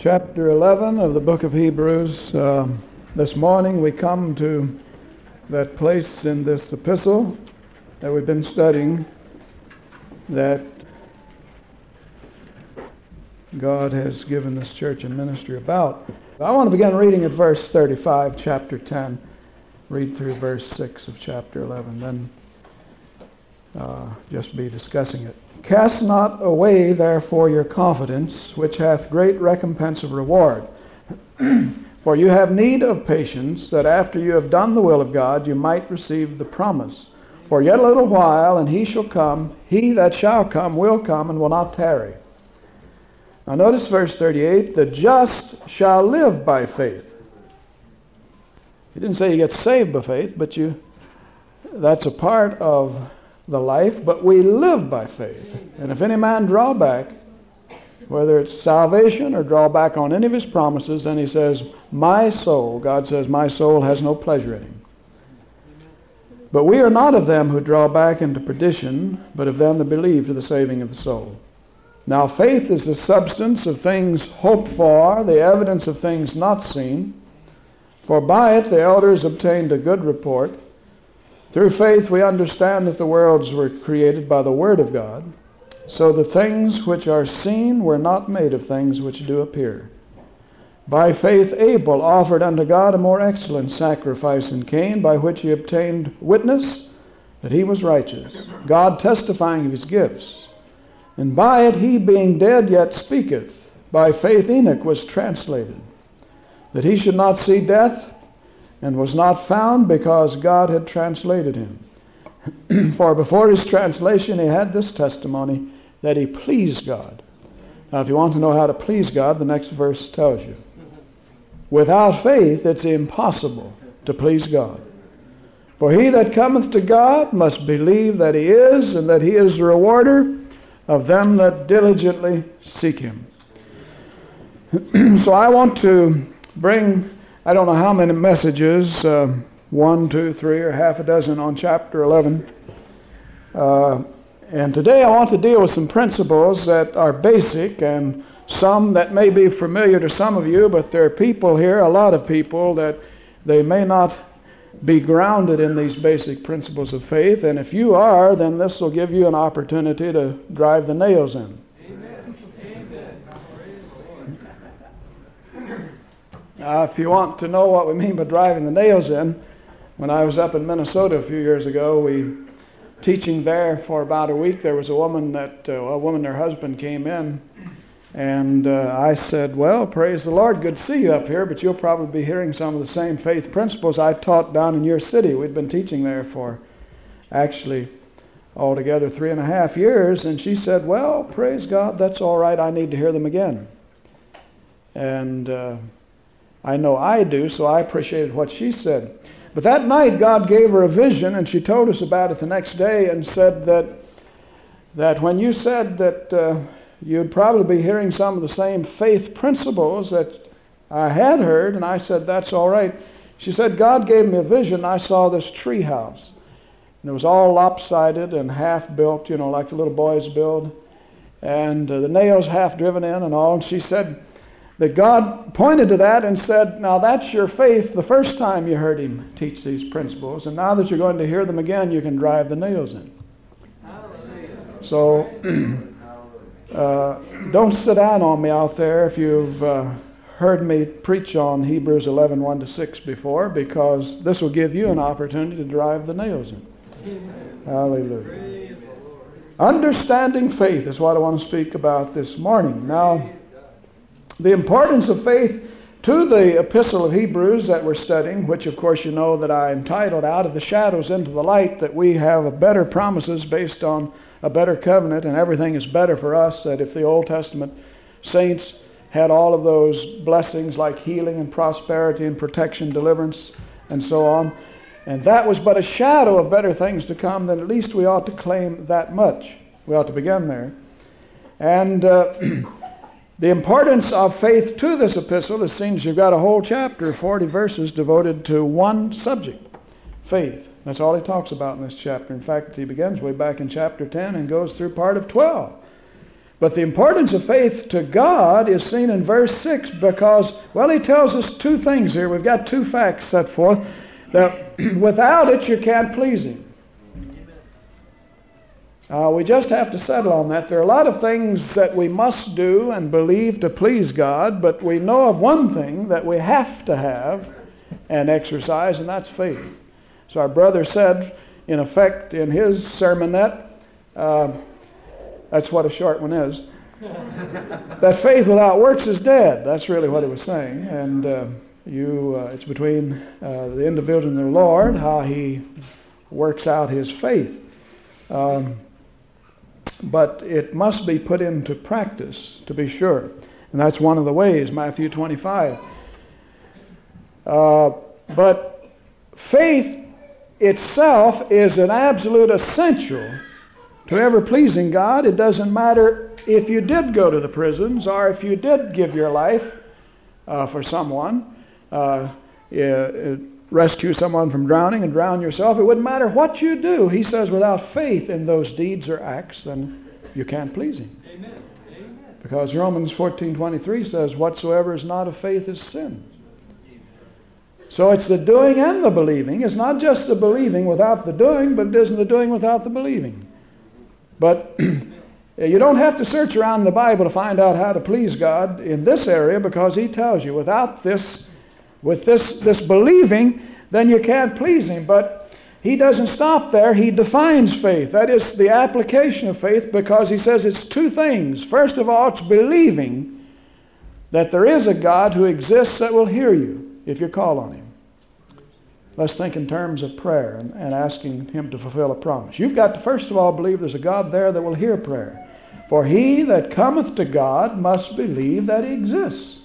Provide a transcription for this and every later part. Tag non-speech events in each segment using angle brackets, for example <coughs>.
chapter 11 of the book of Hebrews. Uh, this morning we come to that place in this epistle that we've been studying that God has given this church a ministry about. I want to begin reading at verse 35, chapter 10. Read through verse 6 of chapter 11, then uh, just be discussing it. Cast not away, therefore, your confidence, which hath great recompense of reward. <clears throat> For you have need of patience, that after you have done the will of God, you might receive the promise. For yet a little while, and he shall come, he that shall come will come, and will not tarry. Now notice verse 38 the just shall live by faith. He didn't say you get saved by faith, but you that's a part of the life, but we live by faith. And if any man draw back, whether it's salvation or draw back on any of his promises, then he says, My soul, God says, my soul has no pleasure in him. But we are not of them who draw back into perdition, but of them that believe to the saving of the soul. Now, faith is the substance of things hoped for, the evidence of things not seen. For by it the elders obtained a good report. Through faith we understand that the worlds were created by the Word of God, so the things which are seen were not made of things which do appear. By faith Abel offered unto God a more excellent sacrifice than Cain, by which he obtained witness that he was righteous, God testifying of his gifts. And by it he, being dead, yet speaketh. By faith Enoch was translated, that he should not see death, and was not found because God had translated him. <clears throat> For before his translation, he had this testimony that he pleased God. Now, if you want to know how to please God, the next verse tells you. Without faith, it's impossible to please God. For he that cometh to God must believe that he is, and that he is the rewarder of them that diligently seek him. <clears throat> so I want to bring I don't know how many messages, uh, one, two, three, or half a dozen on chapter 11. Uh, and today I want to deal with some principles that are basic and some that may be familiar to some of you, but there are people here, a lot of people, that they may not be grounded in these basic principles of faith. And if you are, then this will give you an opportunity to drive the nails in. Uh, if you want to know what we mean by driving the nails in, when I was up in Minnesota a few years ago, we teaching there for about a week. There was a woman that uh, a woman, her husband came in, and uh, I said, "Well, praise the Lord, good to see you up here, but you'll probably be hearing some of the same faith principles I taught down in your city. We'd been teaching there for actually altogether three and a half years." And she said, "Well, praise God, that's all right. I need to hear them again." And uh, I know I do, so I appreciated what she said. But that night, God gave her a vision, and she told us about it the next day and said that, that when you said that uh, you'd probably be hearing some of the same faith principles that I had heard, and I said, That's all right. She said, God gave me a vision. I saw this tree house. And it was all lopsided and half built, you know, like the little boys build. And uh, the nails half driven in and all. And she said, that God pointed to that and said, Now that's your faith the first time you heard him teach these principles, and now that you're going to hear them again, you can drive the nails in. So <clears throat> uh, don't sit down on me out there if you've uh, heard me preach on Hebrews 11 1 to 6 before, because this will give you an opportunity to drive the nails in. Hallelujah. Understanding faith is what I want to speak about this morning. Now, the importance of faith to the epistle of Hebrews that we're studying, which of course you know that I entitled Out of the Shadows into the Light, that we have better promises based on a better covenant and everything is better for us, that if the Old Testament saints had all of those blessings like healing and prosperity and protection, deliverance, and so on, and that was but a shadow of better things to come, then at least we ought to claim that much. We ought to begin there. And uh, <clears throat> The importance of faith to this epistle is seen as you've got a whole chapter, 40 verses devoted to one subject faith. That's all he talks about in this chapter. In fact, he begins way back in chapter 10 and goes through part of 12. But the importance of faith to God is seen in verse 6 because, well, he tells us two things here. We've got two facts set forth that <clears throat> without it you can't please him. Uh, we just have to settle on that. There are a lot of things that we must do and believe to please God, but we know of one thing that we have to have and exercise, and that's faith. So our brother said, in effect, in his sermonette, uh, that's what a short one is, <laughs> that faith without works is dead. That's really what he was saying. And uh, you, uh, it's between uh, the individual and the Lord how he works out his faith. Um, but it must be put into practice to be sure. And that's one of the ways, Matthew 25. Uh, but faith itself is an absolute essential to ever pleasing God. It doesn't matter if you did go to the prisons or if you did give your life uh, for someone, uh, rescue someone from drowning and drown yourself. It wouldn't matter what you do. He says, without faith in those deeds or acts, then you can't please Him. Amen. Because Romans 14:23 says, "Whatsoever is not of faith is sin." So it's the doing and the believing. It's not just the believing without the doing, but it isn't the doing without the believing. But <clears throat> you don't have to search around the Bible to find out how to please God in this area because He tells you without this, with this, this believing, then you can't please Him. But He doesn't stop there. He defines faith. That is the application of faith because He says it's two things. First of all, it's believing that there is a God who exists that will hear you if you call on Him. Let's think in terms of prayer and, and asking Him to fulfill a promise. You've got to, first of all, believe there's a God there that will hear prayer. For he that cometh to God must believe that He exists.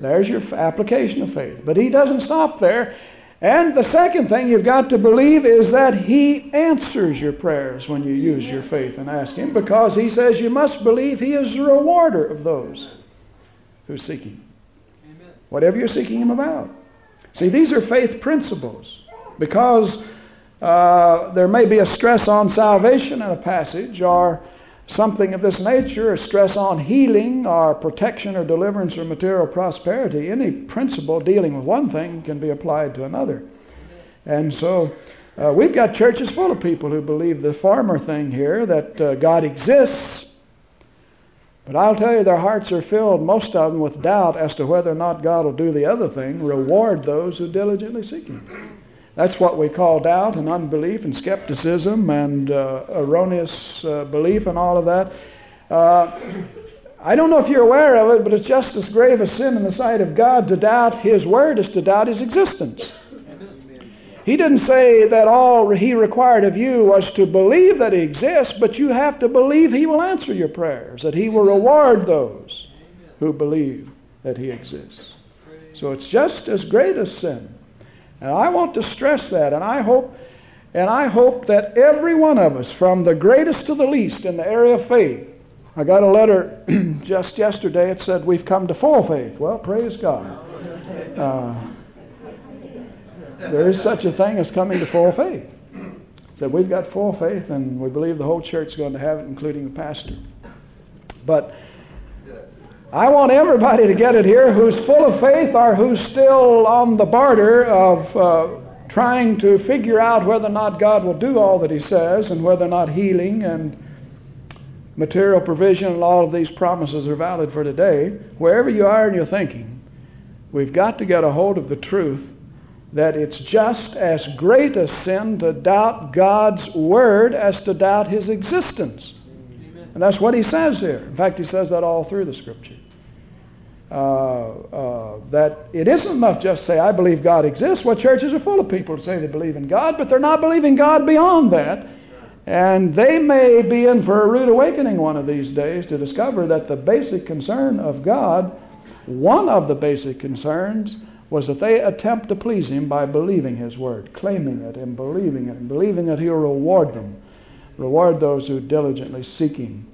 There's your application of faith. But He doesn't stop there. And the second thing you've got to believe is that He answers your prayers when you use your faith and ask Him, because He says you must believe He is the rewarder of those who seek Him whatever you're seeking Him about. See, these are faith principles because uh, there may be a stress on salvation in a passage or something of this nature, a stress on healing or protection or deliverance or material prosperity. Any principle dealing with one thing can be applied to another. And so uh, we've got churches full of people who believe the former thing here that uh, God exists but I'll tell you, their hearts are filled, most of them, with doubt as to whether or not God will do the other thing, reward those who diligently seek Him. That's what we call doubt and unbelief and skepticism and uh, erroneous uh, belief and all of that. Uh, I don't know if you're aware of it, but it's just as grave a sin in the sight of God to doubt His Word as to doubt His existence. He didn't say that all he required of you was to believe that he exists, but you have to believe he will answer your prayers, that he will reward those who believe that he exists. So it's just as great a sin. And I want to stress that, and I hope and I hope that every one of us, from the greatest to the least in the area of faith, I got a letter <clears throat> just yesterday. It said, We've come to full faith. Well, praise God. Uh, there is such a thing as coming to full faith. Said we've got full faith, and we believe the whole church is going to have it, including the pastor. But I want everybody to get it here who's full of faith or who's still on the barter of uh, trying to figure out whether or not God will do all that He says and whether or not healing and material provision and all of these promises are valid for today. Wherever you are in your thinking, we've got to get a hold of the truth that it's just as great a sin to doubt God's word as to doubt his existence. And that's what he says here. In fact, he says that all through the scripture. Uh, uh, that it isn't enough just to say, I believe God exists. What churches are full of people who say they believe in God, but they're not believing God beyond that. And they may be in for a rude awakening one of these days to discover that the basic concern of God, one of the basic concerns, was that they attempt to please him by believing his word, claiming it and believing it, and believing that he'll reward them, reward those who diligently seek him.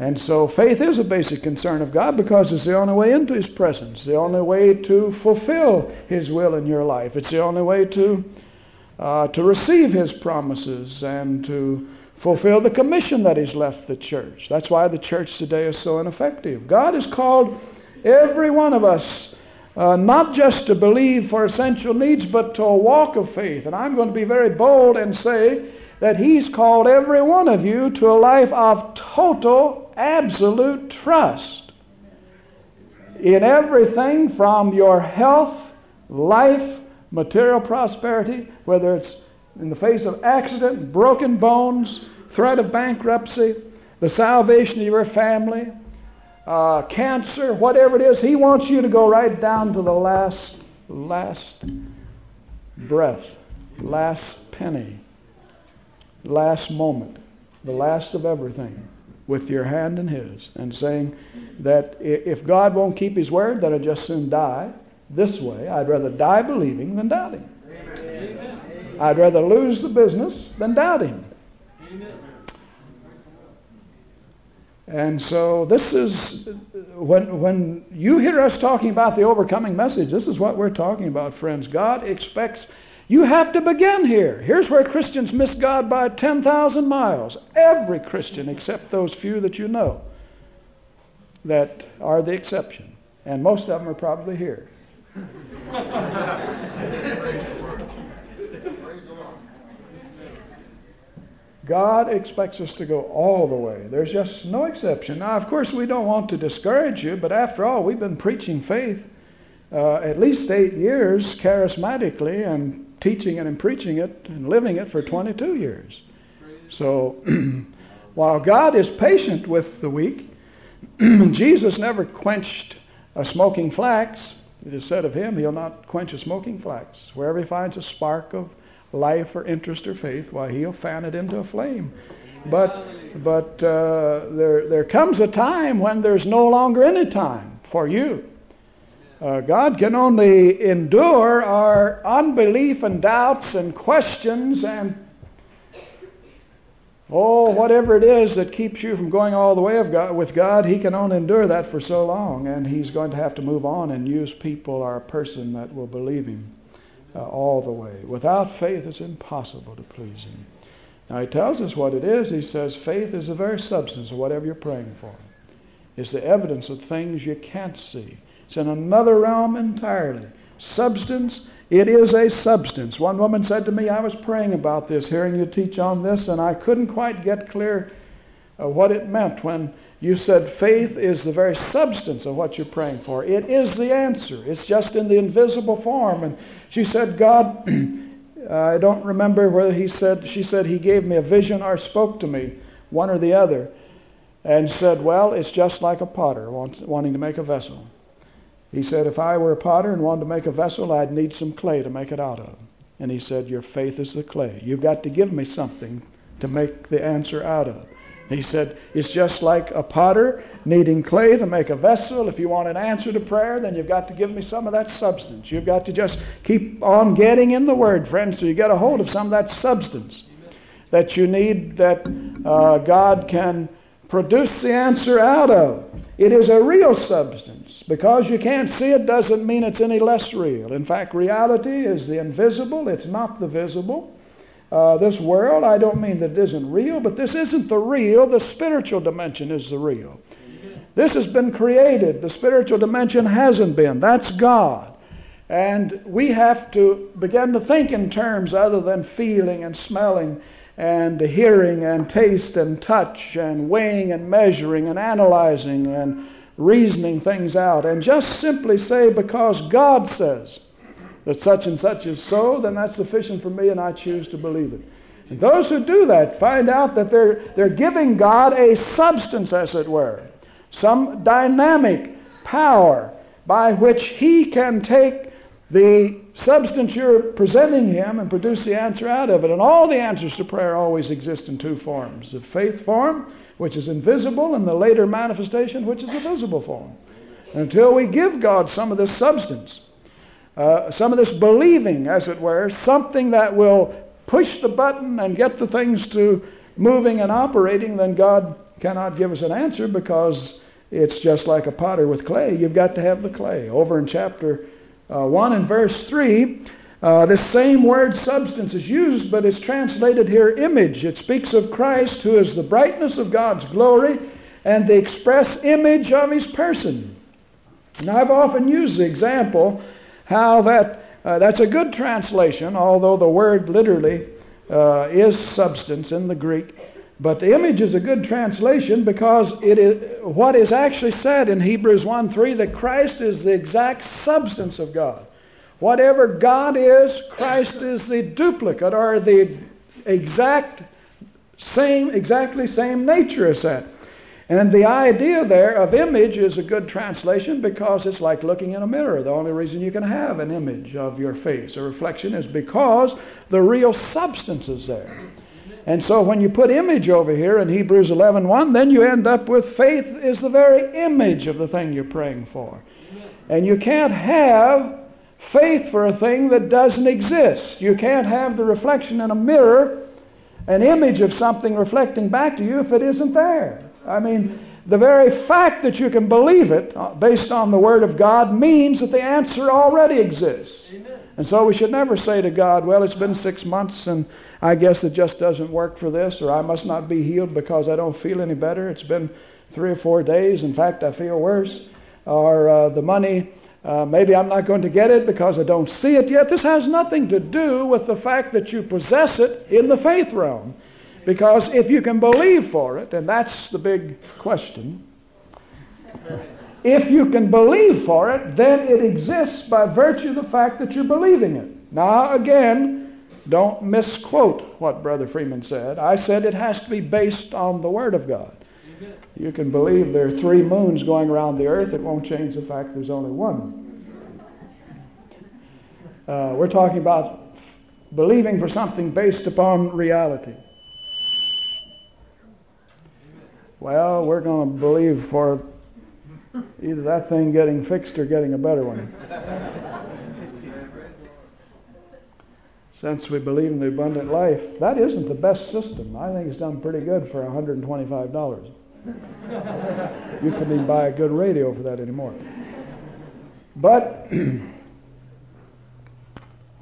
And so faith is a basic concern of God because it's the only way into his presence, the only way to fulfill his will in your life. It's the only way to, uh, to receive his promises and to fulfill the commission that He's left the church. That's why the church today is so ineffective. God has called every one of us uh, not just to believe for essential needs, but to a walk of faith. And I'm going to be very bold and say that He's called every one of you to a life of total, absolute trust in everything from your health, life, material prosperity, whether it's in the face of accident, broken bones, threat of bankruptcy, the salvation of your family, uh, cancer, whatever it is, He wants you to go right down to the last, last breath, last penny, last moment, the last of everything, with your hand in His, and saying that if God won't keep His word, then I'd just soon die this way. I'd rather die believing than doubting. Amen. I'd rather lose the business than doubting. Amen. And so this is when when you hear us talking about the overcoming message, this is what we're talking about, friends. God expects you have to begin here. Here's where Christians miss God by 10,000 miles. Every Christian except those few that you know that are the exception. And most of them are probably here. God expects us to go all the way. There's just no exception. Now, of course, we don't want to discourage you, but after all, we've been preaching faith uh, at least eight years charismatically and teaching it and preaching it and living it for 22 years. So, <clears throat> while God is patient with the weak, <clears throat> Jesus never quenched a smoking flax. It is said of him, he'll not quench a smoking flax. Wherever he finds a spark of life or interest or faith, why, he'll fan it into a flame. But, but uh, there, there comes a time when there's no longer any time for you. Uh, God can only endure our unbelief and doubts and questions and Oh, whatever it is that keeps you from going all the way God, with God, He can only endure that for so long, and He's going to have to move on and use people or a person that will believe Him uh, all the way. Without faith, it's impossible to please Him. Now, He tells us what it is. He says faith is the very substance of whatever you're praying for. It's the evidence of things you can't see. It's in another realm entirely. Substance it is a substance. One woman said to me, I was praying about this, hearing you teach on this, and I couldn't quite get clear uh, what it meant when you said faith is the very substance of what you're praying for. It is the answer. It's just in the invisible form. And she said, God, <clears throat> I don't remember whether he said, she said he gave me a vision or spoke to me, one or the other, and said, well, it's just like a potter wanting to make a vessel. He said, If I were a potter and wanted to make a vessel, I'd need some clay to make it out of. And he said, Your faith is the clay. You've got to give me something to make the answer out of. He said, It's just like a potter needing clay to make a vessel. If you want an answer to prayer, then you've got to give me some of that substance. You've got to just keep on getting in the Word, friends, so you get a hold of some of that substance that you need that uh, God can produce the answer out of. It is a real substance. Because you can't see it doesn't mean it's any less real. In fact, reality is the invisible, it's not the visible. Uh, this world, I don't mean that it isn't real, but this isn't the real. The spiritual dimension is the real. This has been created. The spiritual dimension hasn't been. That's God. And we have to begin to think in terms other than feeling and smelling and hearing and taste and touch and weighing and measuring and analyzing and reasoning things out and just simply say because God says that such and such is so, then that's sufficient for me and I choose to believe it. And those who do that find out that they're, they're giving God a substance, as it were, some dynamic power by which He can take the substance you're presenting him and produce the answer out of it. And all the answers to prayer always exist in two forms the faith form, which is invisible, and the later manifestation, which is a visible form. Until we give God some of this substance, uh, some of this believing, as it were, something that will push the button and get the things to moving and operating, then God cannot give us an answer because it's just like a potter with clay. You've got to have the clay. Over in chapter uh, 1 and verse 3, Uh, this same word substance is used, but it's translated here image. It speaks of Christ, who is the brightness of God's glory and the express image of his person. And I've often used the example how that uh, that's a good translation, although the word literally uh, is substance in the Greek. But the image is a good translation because it is what is actually said in Hebrews 1 3 that Christ is the exact substance of God. Whatever God is, Christ is the duplicate or the exact same, exactly same nature as that. And the idea there of image is a good translation because it's like looking in a mirror. The only reason you can have an image of your face, a reflection, is because the real substance is there. And so when you put image over here in Hebrews 11:1, then you end up with faith is the very image of the thing you're praying for. And you can't have faith for a thing that doesn't exist. You can't have the reflection in a mirror, an image of something reflecting back to you if it isn't there. I mean, the very fact that you can believe it uh, based on the Word of God means that the answer already exists. Amen. And so we should never say to God, well, it's been six months and I guess it just doesn't work for this, or I must not be healed because I don't feel any better. It's been three or four days. In fact, I feel worse. Or uh, the money uh, maybe I'm not going to get it because I don't see it yet. This has nothing to do with the fact that you possess it in the faith realm. Because if you can believe for it, and that's the big question, if you can believe for it, then it exists by virtue of the fact that you're believing it. Now, again, don't misquote what Brother Freeman said. I said it has to be based on the Word of God. You can believe there are three moons going around the earth. It won't change the fact there's only one. Uh, we're talking about believing for something based upon reality. Well, we're going to believe for either that thing getting fixed or getting a better one. Since we believe in the abundant life, that isn't the best system. I think it's done pretty good for $125 you couldn't even buy a good radio for that anymore. But <clears throat>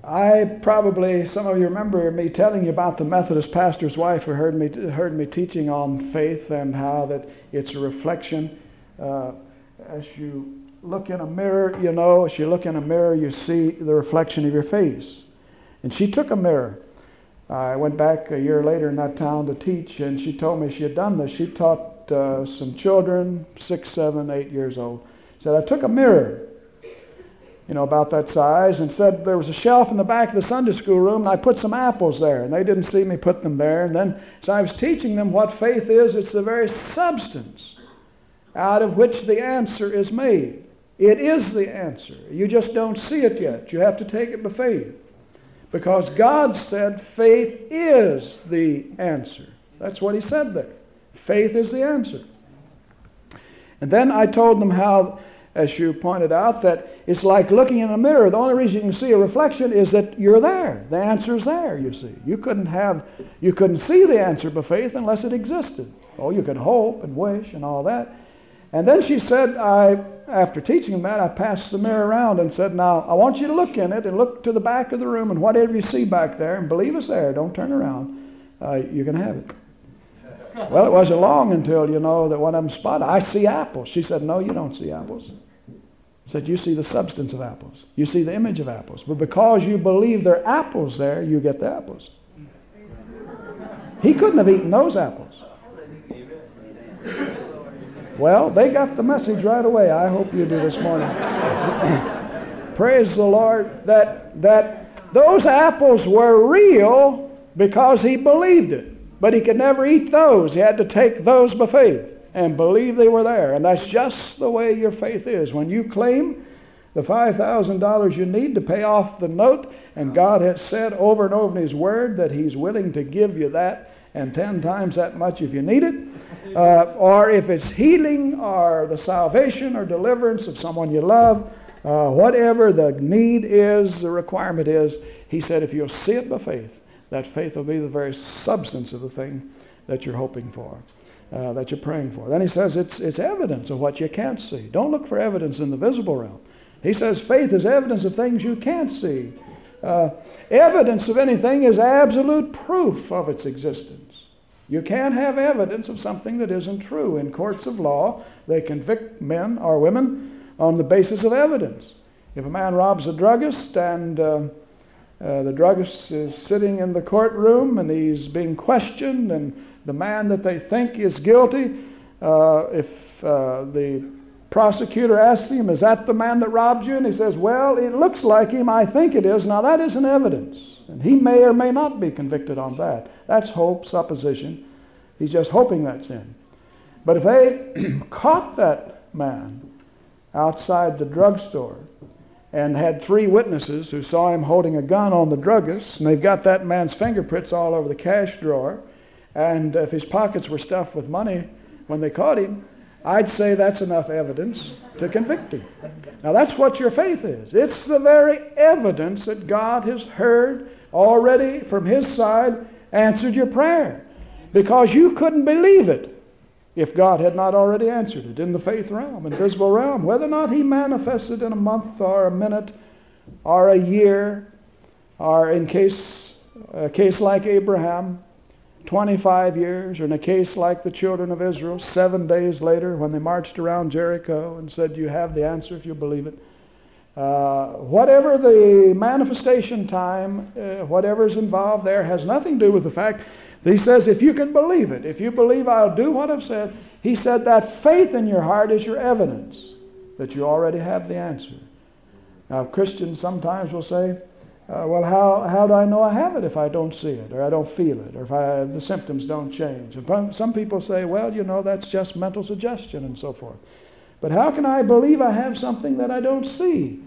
I probably, some of you remember me telling you about the Methodist pastor's wife who heard me, heard me teaching on faith and how that it's a reflection. Uh, as you look in a mirror, you know, as you look in a mirror, you see the reflection of your face. And she took a mirror. I went back a year later in that town to teach, and she told me she had done this. She taught uh, some children, six, seven, eight years old. Said, I took a mirror, you know, about that size, and said there was a shelf in the back of the Sunday school room, and I put some apples there, and they didn't see me put them there. And then, so I was teaching them what faith is. It's the very substance out of which the answer is made. It is the answer. You just don't see it yet. You have to take it by faith. Because God said faith is the answer. That's what He said there. Faith is the answer. And then I told them how, as you pointed out, that it's like looking in a mirror. The only reason you can see a reflection is that you're there. The answer's there, you see. You couldn't have you couldn't see the answer by faith unless it existed. Oh, you could hope and wish and all that. And then she said, I after teaching them that, I passed the mirror around and said, Now I want you to look in it and look to the back of the room and whatever you see back there, and believe us there, don't turn around. Uh, you can have it. Well, it wasn't long until, you know, that one of them spotted, I see apples. She said, No, you don't see apples. I said, You see the substance of apples. You see the image of apples. But because you believe there are apples there, you get the apples. He couldn't have eaten those apples. Well, they got the message right away. I hope you do this morning. <coughs> Praise the Lord that that those apples were real because he believed it. But he could never eat those. He had to take those by faith and believe they were there. And that's just the way your faith is. When you claim the $5,000 you need to pay off the note, and God has said over and over in His Word that He's willing to give you that and 10 times that much if you need it, uh, or if it's healing or the salvation or deliverance of someone you love, uh, whatever the need is, the requirement is, He said, if you'll see it by faith, that faith will be the very substance of the thing that you're hoping for, uh, that you're praying for. Then he says it's, it's evidence of what you can't see. Don't look for evidence in the visible realm. He says faith is evidence of things you can't see. Uh, evidence of anything is absolute proof of its existence. You can't have evidence of something that isn't true. In courts of law, they convict men or women on the basis of evidence. If a man robs a druggist and uh, uh, the druggist is sitting in the courtroom and he's being questioned, and the man that they think is guilty, uh, if uh, the prosecutor asks him, Is that the man that robbed you? And he says, Well, it looks like him. I think it is. Now, that isn't evidence. And he may or may not be convicted on that. That's hope, supposition. He's just hoping that's in. But if they <clears throat> caught that man outside the drugstore and had three witnesses who saw him holding a gun on the druggist, and they've got that man's fingerprints all over the cash drawer, and if his pockets were stuffed with money when they caught him, I'd say that's enough evidence to convict him. Now, that's what your faith is. It's the very evidence that God has heard already from His side, answered your prayer. Because you couldn't believe it if God had not already answered it in the faith realm, invisible realm. Whether or not He manifested in a month or a minute or a year, or in case, a case like Abraham, 25 years, or in a case like the children of Israel, seven days later when they marched around Jericho and said, You have the answer if you believe it. Uh, whatever the manifestation time, uh, whatever's involved there, has nothing to do with the fact he says, if you can believe it, if you believe I'll do what I've said, he said that faith in your heart is your evidence that you already have the answer. Now, Christians sometimes will say, uh, well, how, how do I know I have it if I don't see it, or I don't feel it, or if I, the symptoms don't change? Some people say, well, you know, that's just mental suggestion and so forth. But how can I believe I have something that I don't see?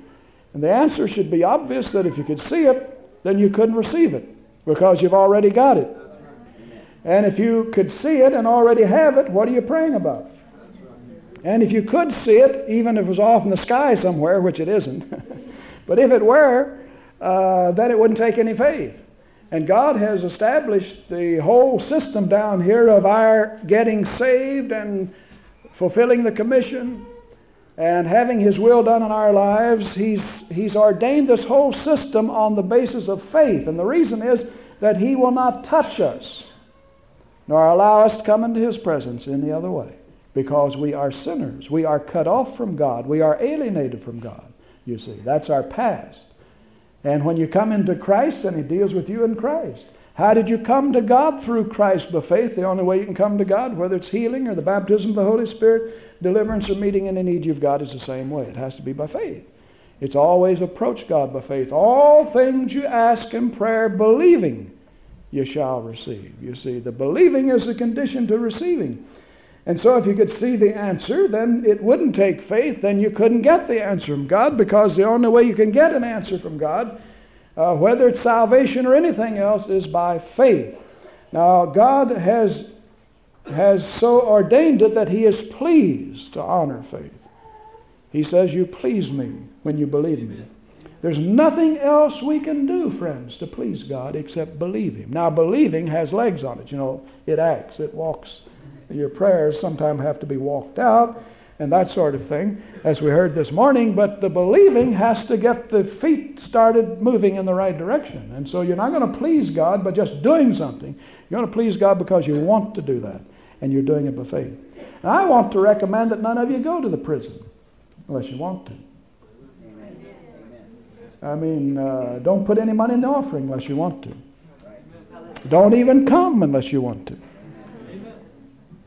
And the answer should be obvious that if you could see it, then you couldn't receive it because you've already got it. And if you could see it and already have it, what are you praying about? And if you could see it, even if it was off in the sky somewhere, which it isn't, <laughs> but if it were, uh, then it wouldn't take any faith. And God has established the whole system down here of our getting saved and fulfilling the commission and having His will done in our lives. He's, he's ordained this whole system on the basis of faith. And the reason is that He will not touch us nor allow us to come into His presence any other way because we are sinners. We are cut off from God. We are alienated from God, you see. That's our past. And when you come into Christ, then He deals with you in Christ. How did you come to God through Christ by faith? The only way you can come to God, whether it's healing or the baptism of the Holy Spirit, deliverance or meeting any need you've got, is the same way. It has to be by faith. It's always approach God by faith. All things you ask in prayer, believing, you shall receive. You see, the believing is the condition to receiving. And so if you could see the answer, then it wouldn't take faith. Then you couldn't get the answer from God because the only way you can get an answer from God, uh, whether it's salvation or anything else, is by faith. Now, God has, has so ordained it that He is pleased to honor faith. He says, You please me when you believe me. There's nothing else we can do, friends, to please God except believe Him. Now, believing has legs on it. You know, it acts, it walks your prayers sometimes have to be walked out and that sort of thing, as we heard this morning. But the believing has to get the feet started moving in the right direction. And so you're not going to please God by just doing something. You're going to please God because you want to do that, and you're doing it by faith. I want to recommend that none of you go to the prison unless you want to. I mean, uh, don't put any money in the offering unless you want to. Don't even come unless you want to.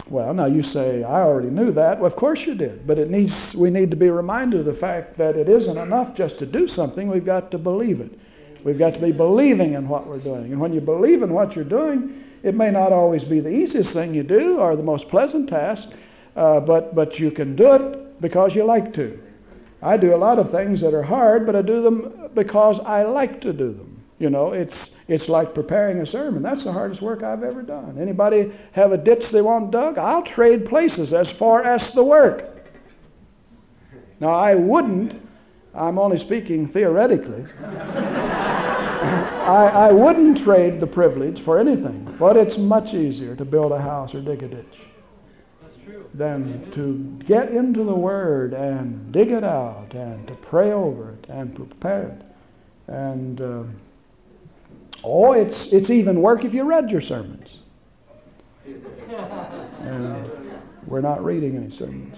Well, now you say, I already knew that. Well, of course you did. But it needs, we need to be reminded of the fact that it isn't enough just to do something. We've got to believe it. We've got to be believing in what we're doing. And when you believe in what you're doing, it may not always be the easiest thing you do or the most pleasant task, uh, but, but you can do it because you like to. I do a lot of things that are hard, but I do them because I like to do them. You know, it's it's like preparing a sermon. That's the hardest work I've ever done. Anybody have a ditch they want dug? I'll trade places as far as the work. Now I wouldn't. I'm only speaking theoretically. <laughs> I, I wouldn't trade the privilege for anything, but it's much easier to build a house or dig a ditch than to get into the Word and dig it out and to pray over it and prepare it. And uh, oh, it's it's even work if you read your sermons. And we're not reading any sermons.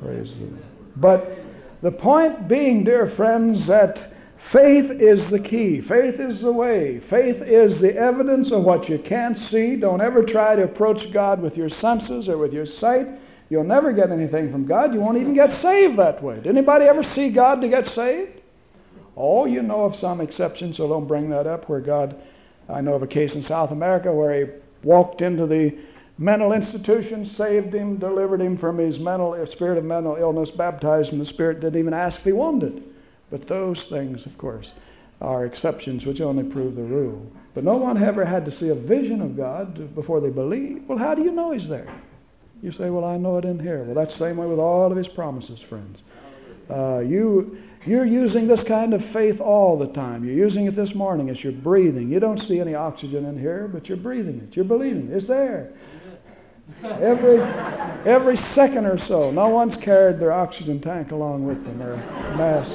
Praise the Lord. But the point being, dear friends, that faith is the key. Faith is the way. Faith is the evidence of what you can't see. Don't ever try to approach God with your senses or with your sight. You'll never get anything from God. You won't even get saved that way. Did anybody ever see God to get saved? Oh, you know of some exceptions, so don't bring that up, where God, I know of a case in South America where he walked into the mental institution, saved him, delivered him from his mental spirit of mental illness, baptized him the Spirit, didn't even ask if he wanted it. But those things, of course, are exceptions which only prove the rule. But no one ever had to see a vision of God before they believed. Well, how do you know he's there? You say, well, I know it in here. Well, that's the same way with all of his promises, friends. Uh, you, you're using this kind of faith all the time. You're using it this morning as you're breathing. You don't see any oxygen in here, but you're breathing it. You're believing it. It's there. Every, every second or so, no one's carried their oxygen tank along with them or mask.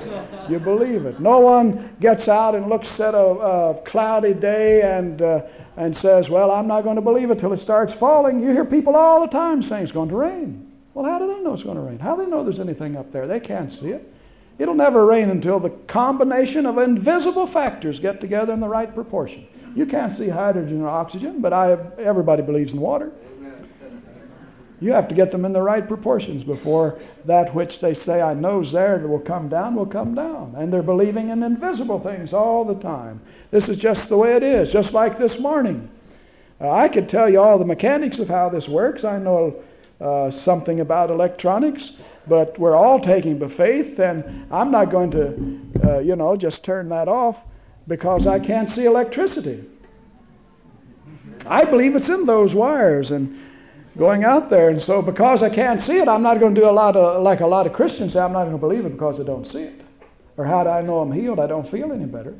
You believe it. No one gets out and looks at a, a cloudy day and, uh, and says, Well, I'm not going to believe it till it starts falling. You hear people all the time saying it's going to rain. Well, how do they know it's going to rain? How do they know there's anything up there? They can't see it. It'll never rain until the combination of invisible factors get together in the right proportion. You can't see hydrogen or oxygen, but I, everybody believes in water. You have to get them in the right proportions before that which they say I know's there that will come down will come down. And they're believing in invisible things all the time. This is just the way it is, just like this morning. Uh, I could tell you all the mechanics of how this works. I know uh, something about electronics, but we're all taking by faith, and I'm not going to, uh, you know, just turn that off because I can't see electricity. I believe it's in those wires, and going out there. And so because I can't see it, I'm not going to do a lot of, like a lot of Christians say, I'm not going to believe it because I don't see it. Or how do I know I'm healed? I don't feel any better.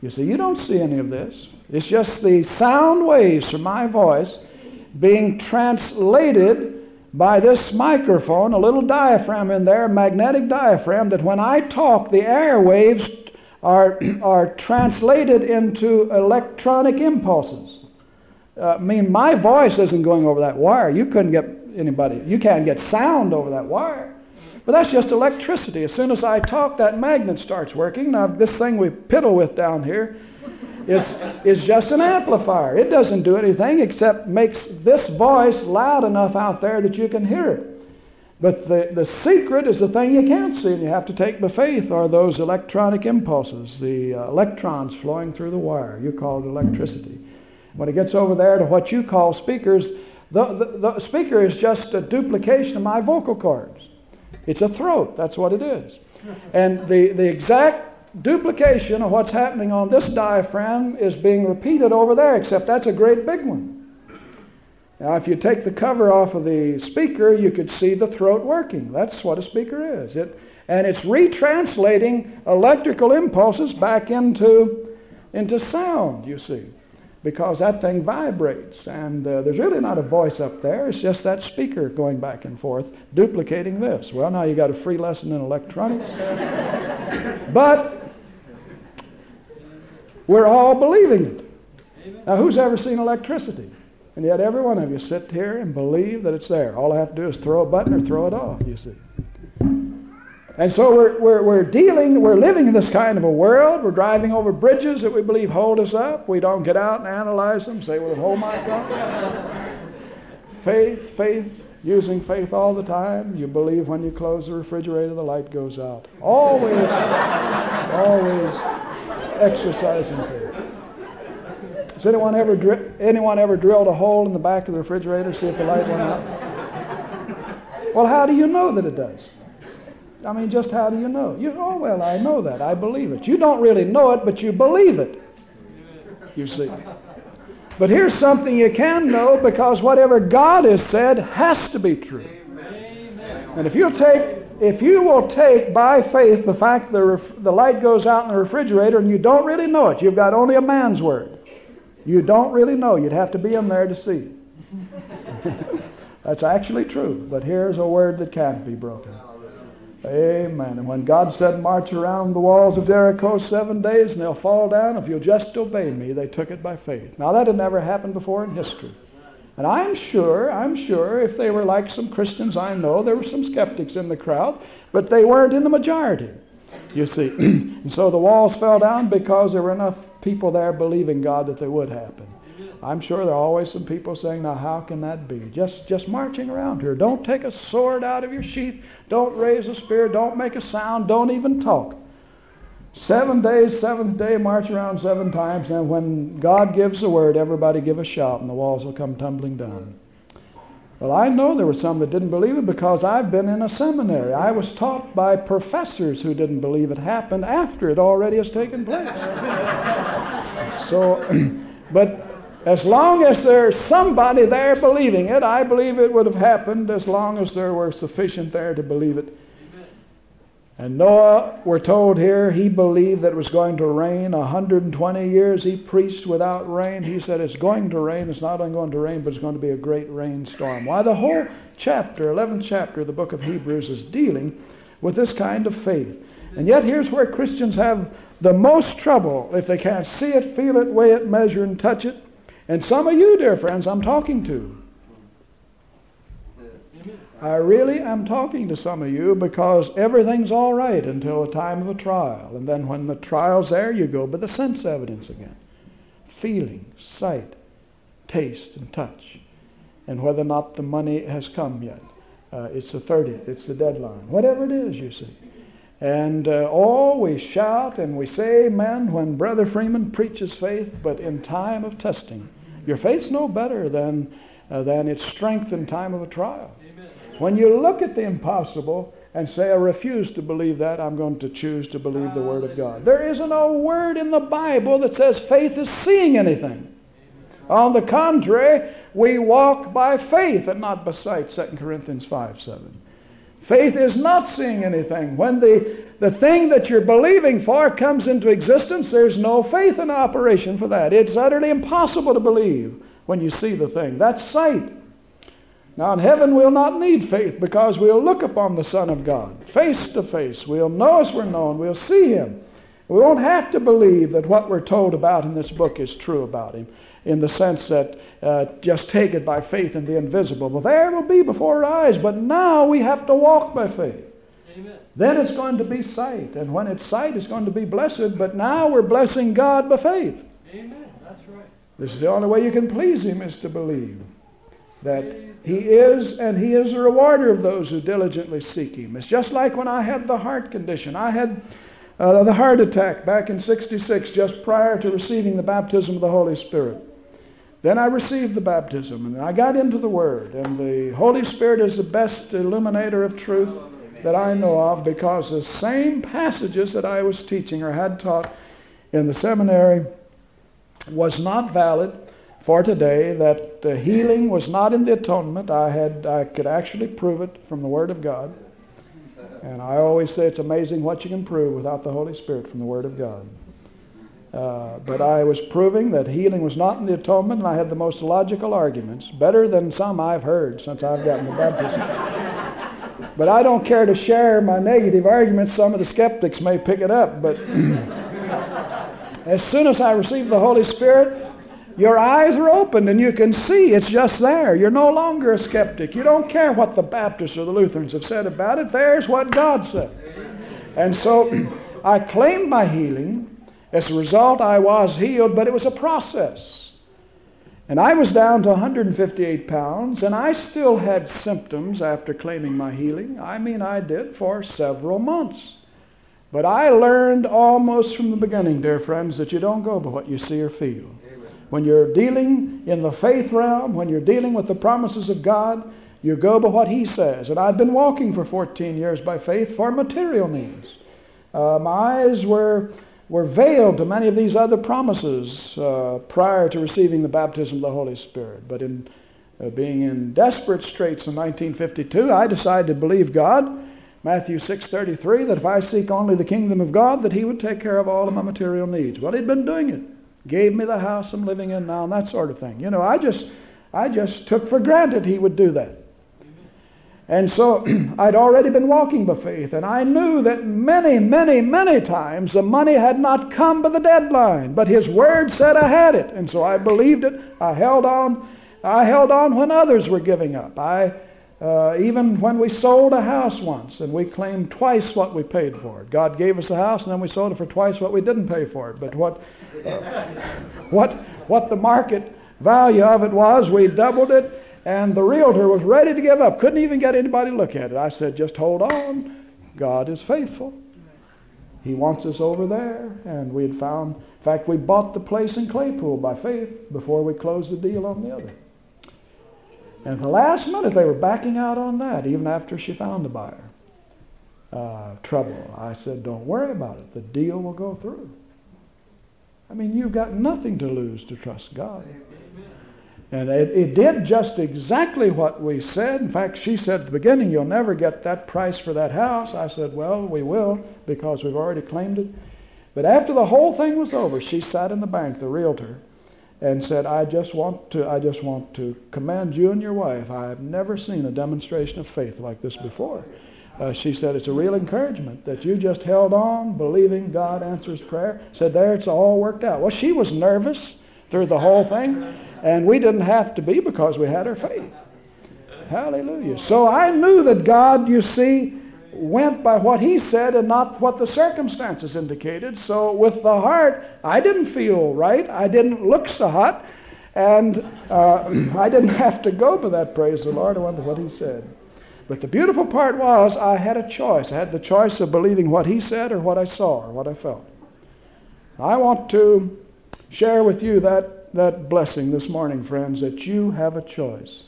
You see, you don't see any of this. It's just the sound waves from my voice being translated by this microphone, a little diaphragm in there, magnetic diaphragm, that when I talk, the air waves are, <clears throat> are translated into electronic impulses I mean, my voice isn't going over that wire. You couldn't get anybody, you can't get sound over that wire. But that's just electricity. As soon as I talk, that magnet starts working. Now, this thing we piddle with down here is, is just an amplifier. It doesn't do anything except makes this voice loud enough out there that you can hear it. But the, the secret is the thing you can't see, and you have to take by faith, are those electronic impulses, the uh, electrons flowing through the wire. You call it electricity. When it gets over there to what you call speakers, the, the, the speaker is just a duplication of my vocal cords. It's a throat, that's what it is. And the, the exact duplication of what's happening on this diaphragm is being repeated over there, except that's a great big one. Now, if you take the cover off of the speaker, you could see the throat working. That's what a speaker is. It, and it's retranslating electrical impulses back into, into sound, you see because that thing vibrates. And uh, there's really not a voice up there. It's just that speaker going back and forth, duplicating this. Well, now you got a free lesson in electronics. <laughs> but we're all believing it. Now, who's ever seen electricity? And yet, every one of you sit here and believe that it's there. All I have to do is throw a button or throw it off, you see. And so we're, we're, we're dealing, we're living in this kind of a world. We're driving over bridges that we believe hold us up. We don't get out and analyze them, say, well, hold my God. faith, faith, using faith all the time. You believe when you close the refrigerator, the light goes out. Always, always exercising faith. Has anyone ever, anyone ever drilled a hole in the back of the refrigerator to see if the light went out? Well, how do you know that it does? I mean, just how do you know? You oh well, I know that. I believe it. You don't really know it, but you believe it. You see. But here's something you can know because whatever God has said has to be true. And if you take if you will take by faith the fact the ref, the light goes out in the refrigerator and you don't really know it, you've got only a man's word. You don't really know. You'd have to be in there to see. <laughs> That's actually true. But here's a word that can't be broken. Amen. And when God said, march around the walls of Jericho seven days and they'll fall down if you'll just obey me, they took it by faith. Now that had never happened before in history. And I'm sure, I'm sure if they were like some Christians I know, there were some skeptics in the crowd, but they weren't in the majority, you see. <clears throat> and so the walls fell down because there were enough people there believing God that they would happen. I'm sure there are always some people saying, now how can that be? Just, just marching around here. Don't take a sword out of your sheath. Don't raise a spear. Don't make a sound. Don't even talk. Seven days, seventh day, march around seven times, and when God gives the word, everybody give a shout, and the walls will come tumbling down. Well, I know there were some that didn't believe it because I've been in a seminary. I was taught by professors who didn't believe it happened after it already has taken place. <laughs> so, <clears throat> but as long as there's somebody there believing it, I believe it would have happened as long as there were sufficient there to believe it. And Noah, we're told here, he believed that it was going to rain 120 years. He preached without rain. He said, It's going to rain. It's not only going to rain, but it's going to be a great rainstorm. Why, the whole chapter, 11th chapter of the book of Hebrews, is dealing with this kind of faith. And yet, here's where Christians have the most trouble if they can't see it, feel it, weigh it, measure, and touch it. And some of you, dear friends, I'm talking to. I really am talking to some of you because everything's all right until the time of a trial. And then when the trial's there, you go by the sense evidence again. Feeling, sight, taste, and touch. And whether or not the money has come yet. Uh, it's the 30th, it's the deadline. Whatever it is, you see. And uh, oh, we shout and we say amen when Brother Freeman preaches faith, but in time of testing, your faith's no better than, uh, than its strength in time of a trial. Amen. When you look at the impossible and say, I refuse to believe that, I'm going to choose to believe the Word of God. There isn't a word in the Bible that says faith is seeing anything. On the contrary, we walk by faith and not by sight, 2 Corinthians 5 7. Faith is not seeing anything. When the, the thing that you're believing for comes into existence, there's no faith in operation for that. It's utterly impossible to believe when you see the thing. That's sight. Now in heaven we'll not need faith because we'll look upon the Son of God face to face. We'll know as we're known. We'll see Him. We won't have to believe that what we're told about in this book is true about Him in the sense that uh, just take it by faith and the invisible. Well, there it will be before our eyes, but now we have to walk by faith. Amen. Then it's going to be sight, and when it's sight, it's going to be blessed, but now we're blessing God by faith. Amen. That's right. This is the only way you can please Him is to believe that He is, and He is the rewarder of those who diligently seek Him. It's just like when I had the heart condition. I had uh, the heart attack back in 66, just prior to receiving the baptism of the Holy Spirit. Then I received the baptism and I got into the Word. And the Holy Spirit is the best illuminator of truth that I know of because the same passages that I was teaching or had taught in the seminary was not valid for today, that the healing was not in the atonement. I, had, I could actually prove it from the Word of God. And I always say it's amazing what you can prove without the Holy Spirit from the Word of God. Uh, but I was proving that healing was not in the atonement, and I had the most logical arguments, better than some I've heard since I've gotten the baptism. <laughs> but I don't care to share my negative arguments. Some of the skeptics may pick it up. But <clears throat> as soon as I received the Holy Spirit, your eyes are opened and you can see it's just there. You're no longer a skeptic. You don't care what the Baptists or the Lutherans have said about it. There's what God said. And so <clears throat> I claimed my healing as a result, I was healed, but it was a process. And I was down to 158 pounds, and I still had symptoms after claiming my healing. I mean, I did for several months. But I learned almost from the beginning, dear friends, that you don't go by what you see or feel. When you're dealing in the faith realm, when you're dealing with the promises of God, you go by what He says. And I've been walking for 14 years by faith for material means. Uh, my eyes were were veiled to many of these other promises uh, prior to receiving the baptism of the Holy Spirit. But in uh, being in desperate straits in 1952, I decided to believe God, Matthew 6:33, that if I seek only the kingdom of God, that He would take care of all of my material needs. Well, He'd been doing it. Gave me the house I'm living in now, and that sort of thing. You know, I just, I just took for granted He would do that. And so <clears throat> I'd already been walking by faith, and I knew that many, many, many times the money had not come by the deadline, but His Word said I had it, and so I believed it. I held on. I held on when others were giving up. I uh, even when we sold a house once and we claimed twice what we paid for it. God gave us a house and then we sold it for twice what we didn't pay for it. But what, uh, <laughs> what, what the market value of it was, we doubled it and the realtor was ready to give up. Couldn't even get anybody to look at it. I said, just hold on. God is faithful. He wants us over there. And we had found, in fact, we bought the place in Claypool by faith before we closed the deal on the other. And the last minute, they were backing out on that, even after she found the buyer. Uh, trouble. I said, don't worry about it. The deal will go through. I mean, you've got nothing to lose to trust God. And it, it, did just exactly what we said. In fact, she said at the beginning, You'll never get that price for that house. I said, Well, we will because we've already claimed it. But after the whole thing was over, she sat in the bank, the realtor, and said, I just want to, I just want to commend you and your wife. I have never seen a demonstration of faith like this before. Uh, she said, it's a real encouragement that you just held on, believing God answers prayer. Said, there, it's all worked out. Well, she was nervous through the whole thing, and we didn't have to be because we had her faith. Hallelujah. So I knew that God, you see, went by what he said and not what the circumstances indicated. So with the heart, I didn't feel right. I didn't look so hot. And uh, <clears throat> I didn't have to go for that, praise the Lord. I by what he said. But the beautiful part was I had a choice. I had the choice of believing what he said or what I saw or what I felt. I want to share with you that, that blessing this morning, friends, that you have a choice.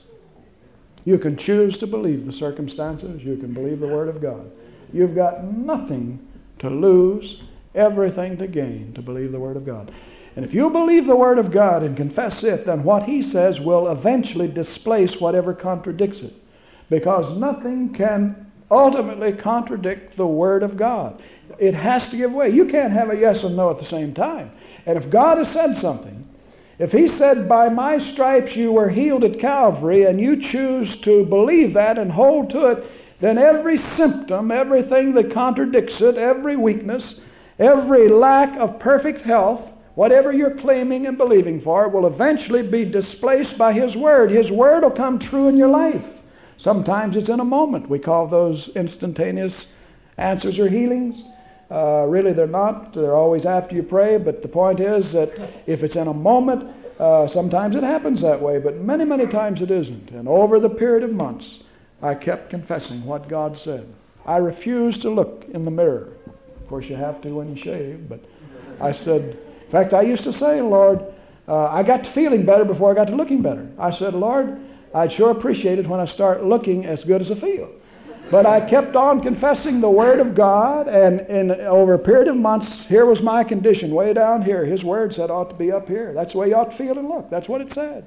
You can choose to believe the circumstances. You can believe the Word of God. You've got nothing to lose, everything to gain to believe the Word of God. And if you believe the Word of God and confess it, then what He says will eventually displace whatever contradicts it. Because nothing can ultimately contradict the Word of God. It has to give way. You can't have a yes and no at the same time. And if God has said something, if he said, By my stripes you were healed at Calvary, and you choose to believe that and hold to it, then every symptom, everything that contradicts it, every weakness, every lack of perfect health, whatever you're claiming and believing for, will eventually be displaced by His Word. His Word will come true in your life. Sometimes it's in a moment. We call those instantaneous answers or healings. Uh, really, they're not. They're always after you pray. But the point is that if it's in a moment, uh, sometimes it happens that way. But many, many times it isn't. And over the period of months, I kept confessing what God said. I refused to look in the mirror. Of course, you have to when you shave. But I said, in fact, I used to say, Lord, uh, I got to feeling better before I got to looking better. I said, Lord, I'd sure appreciate it when I start looking as good as I feel. But I kept on confessing the Word of God, and in, over a period of months, here was my condition, way down here. His Word said ought to be up here. That's the way you ought to feel and look. That's what it said.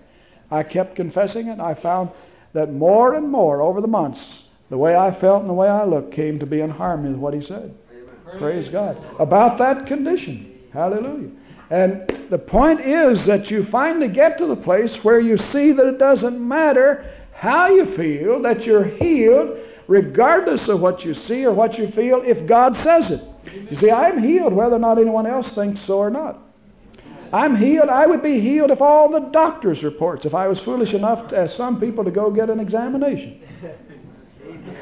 I kept confessing it, and I found that more and more over the months, the way I felt and the way I looked came to be in harmony with what he said. Amen. Praise God. About that condition. Hallelujah. And the point is that you finally get to the place where you see that it doesn't matter how you feel, that you're healed, regardless of what you see or what you feel, if God says it. You see, I'm healed whether or not anyone else thinks so or not. I'm healed. I would be healed if all the doctor's reports, if I was foolish enough, to, as some people, to go get an examination.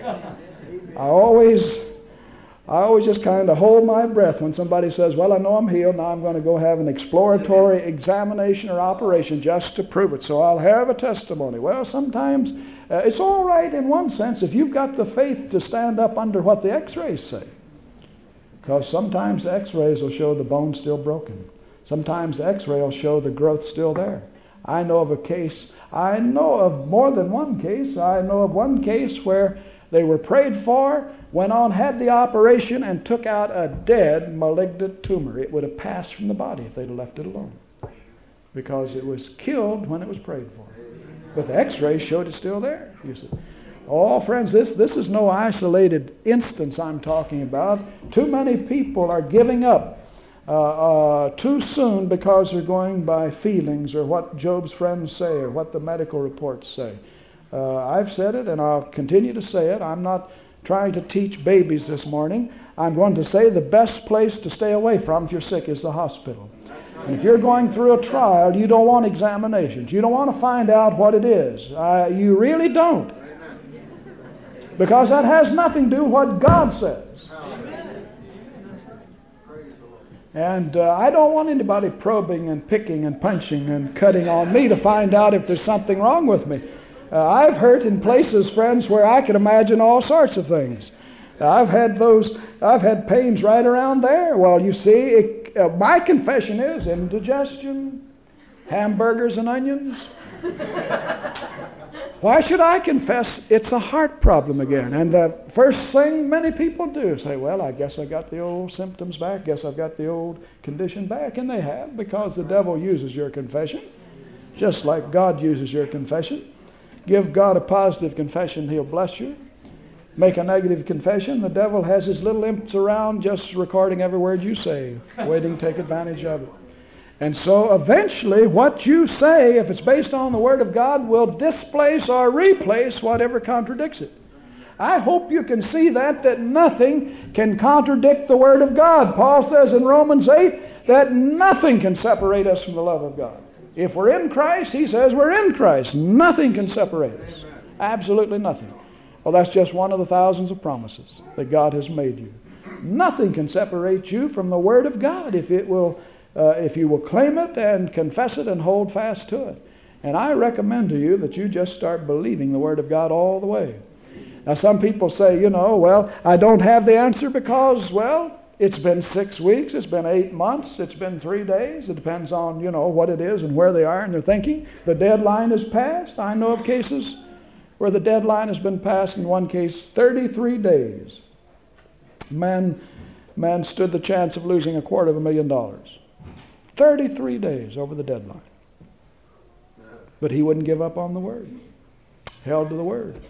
I always, I always just kind of hold my breath when somebody says, "Well, I know I'm healed. Now I'm going to go have an exploratory examination or operation just to prove it." So I'll have a testimony. Well, sometimes uh, it's all right in one sense if you've got the faith to stand up under what the x-rays say. Because sometimes the x-rays will show the bone still broken. Sometimes the x-ray will show the growth still there. I know of a case, I know of more than one case. I know of one case where they were prayed for, went on, had the operation, and took out a dead malignant tumor. It would have passed from the body if they'd have left it alone. Because it was killed when it was prayed for. But the x-ray showed it's still there. You see. Oh, friends, this, this is no isolated instance I'm talking about. Too many people are giving up uh, uh, too soon because they're going by feelings or what Job's friends say or what the medical reports say. Uh, I've said it and I'll continue to say it. I'm not trying to teach babies this morning. I'm going to say the best place to stay away from if you're sick is the hospital. And if you're going through a trial, you don't want examinations. You don't want to find out what it is. Uh, you really don't. Because that has nothing to do with what God says. And uh, I don't want anybody probing and picking and punching and cutting on me to find out if there's something wrong with me. Uh, I've hurt in places, friends, where I can imagine all sorts of things. I've had those, I've had pains right around there. Well, you see, it, uh, my confession is indigestion, hamburgers and onions. Why should I confess it's a heart problem again? And the first thing many people do say, well, I guess I got the old symptoms back. Guess I've got the old condition back. And they have because the devil uses your confession, just like God uses your confession. Give God a positive confession, He'll bless you. Make a negative confession, the devil has his little imps around just recording every word you say, waiting to take advantage of it. And so eventually, what you say, if it's based on the Word of God, will displace or replace whatever contradicts it. I hope you can see that, that nothing can contradict the Word of God. Paul says in Romans 8 that nothing can separate us from the love of God. If we're in Christ, he says we're in Christ. Nothing can separate us. Absolutely nothing. Well, that's just one of the thousands of promises that God has made you. Nothing can separate you from the Word of God if it will uh, if you will claim it and confess it and hold fast to it. And I recommend to you that you just start believing the Word of God all the way. Now, some people say, you know, well, I don't have the answer because, well, it's been six weeks, it's been eight months, it's been three days. It depends on, you know, what it is and where they are in their thinking. The deadline is passed. I know of cases where the deadline has been passed, in one case, 33 days. Man, man stood the chance of losing a quarter of a million dollars. 33 days over the deadline. But he wouldn't give up on the word. Held to the word.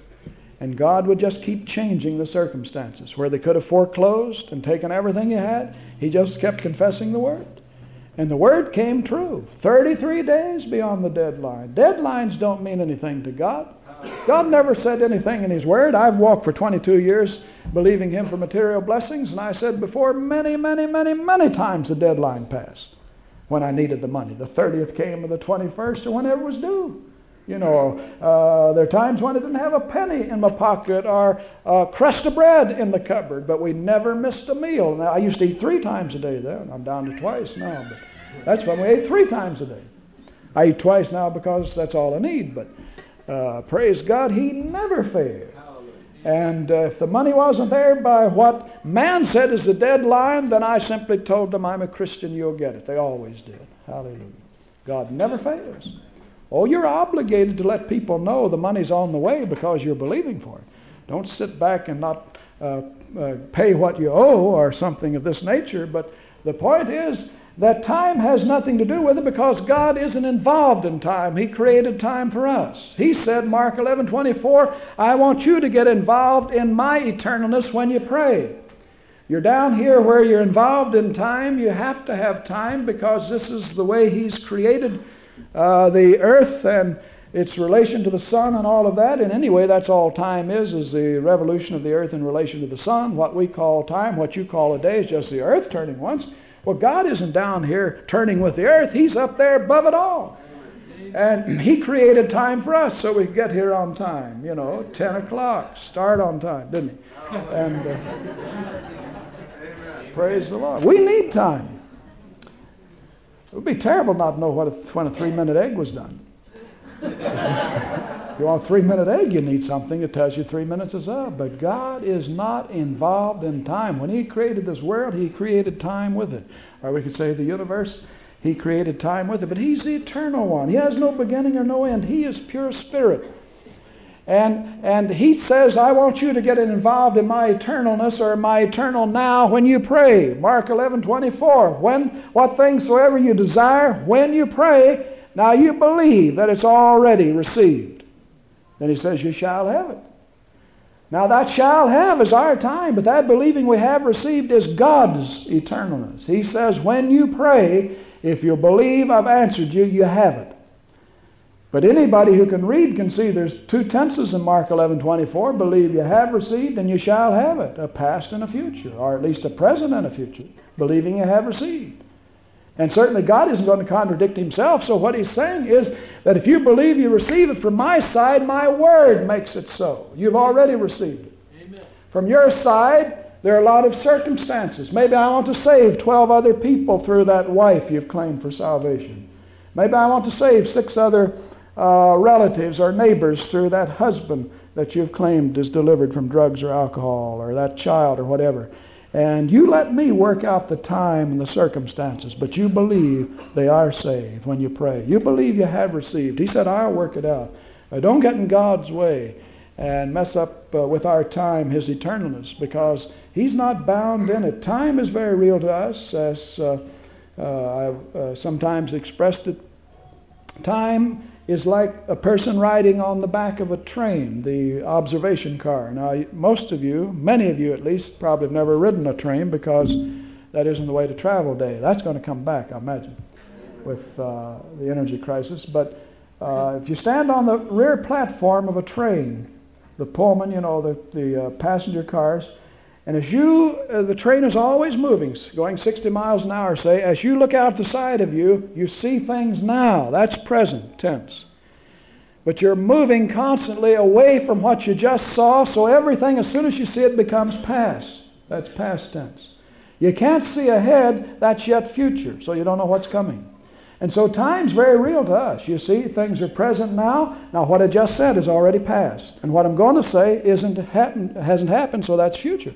And God would just keep changing the circumstances. Where they could have foreclosed and taken everything he had, he just kept confessing the word. And the word came true. 33 days beyond the deadline. Deadlines don't mean anything to God. God never said anything in His Word. I've walked for 22 years believing Him for material blessings, and I said before many, many, many, many times the deadline passed when I needed the money. The 30th came or the 21st or whenever it was due. You know, uh, there are times when I didn't have a penny in my pocket or a crust of bread in the cupboard, but we never missed a meal. Now, I used to eat three times a day then. I'm down to twice now, but that's when we ate three times a day. I eat twice now because that's all I need, but uh, praise God, He never failed. And uh, if the money wasn't there by what man said is the deadline, then I simply told them, I'm a Christian, you'll get it. They always did. Hallelujah. God never fails. Oh, you're obligated to let people know the money's on the way because you're believing for it. Don't sit back and not uh, uh, pay what you owe or something of this nature. But the point is, that time has nothing to do with it because God isn't involved in time. He created time for us. He said, Mark 11, 24, I want you to get involved in my eternalness when you pray. You're down here where you're involved in time. You have to have time because this is the way He's created uh, the earth and its relation to the sun and all of that. And anyway, that's all time is, is the revolution of the earth in relation to the sun. What we call time, what you call a day, is just the earth turning once. Well, God isn't down here turning with the earth. He's up there above it all. And He created time for us so we could get here on time. You know, 10 o'clock. Start on time, didn't He? And uh, praise the Lord. We need time. It would be terrible not to know what a, when a three minute egg was done. If you want a three minute egg, you need something that tells you three minutes is up. But God is not involved in time. When He created this world, He created time with it. Or we could say the universe, He created time with it. But He's the eternal one. He has no beginning or no end. He is pure spirit. And, and he says, I want you to get involved in my eternalness or my eternal now when you pray. Mark 11, 24. When, what things soever you desire, when you pray, now you believe that it's already received. Then he says, You shall have it. Now, that shall have is our time, but that believing we have received is God's eternalness. He says, When you pray, if you believe I've answered you, you have it. But anybody who can read can see there's two tenses in Mark 11:24. Believe you have received and you shall have it, a past and a future, or at least a present and a future. Believing you have received. And certainly God isn't going to contradict himself. So what he's saying is that if you believe you receive it from my side, my word makes it so. You've already received it. Amen. From your side, there are a lot of circumstances. Maybe I want to save 12 other people through that wife you've claimed for salvation. Maybe I want to save six other uh, relatives or neighbors through that husband that you've claimed is delivered from drugs or alcohol or that child or whatever. And you let me work out the time and the circumstances, but you believe they are saved when you pray. You believe you have received. He said, I'll work it out. Uh, don't get in God's way and mess up uh, with our time, His eternalness, because He's not bound in it. Time is very real to us, as uh, uh I've uh, sometimes expressed it. Time is like a person riding on the back of a train, the observation car. Now, most of you, many of you at least, probably have never ridden a train because that isn't the way to travel today. That's going to come back, I imagine, with uh, the energy crisis. But uh, if you stand on the rear platform of a train, the Pullman, you know, the, the uh, passenger cars, and as you, uh, the train is always moving, going 60 miles an hour, say, as you look out the side of you, you see things now. That's present tense. But you're moving constantly away from what you just saw, so everything, as soon as you see it, becomes past. That's past tense. You can't see ahead, that's yet future, so you don't know what's coming. And so time's very real to us. You see, things are present now. Now, what I just said is already past. And what I'm going to say isn't happen, hasn't happened, so that's future.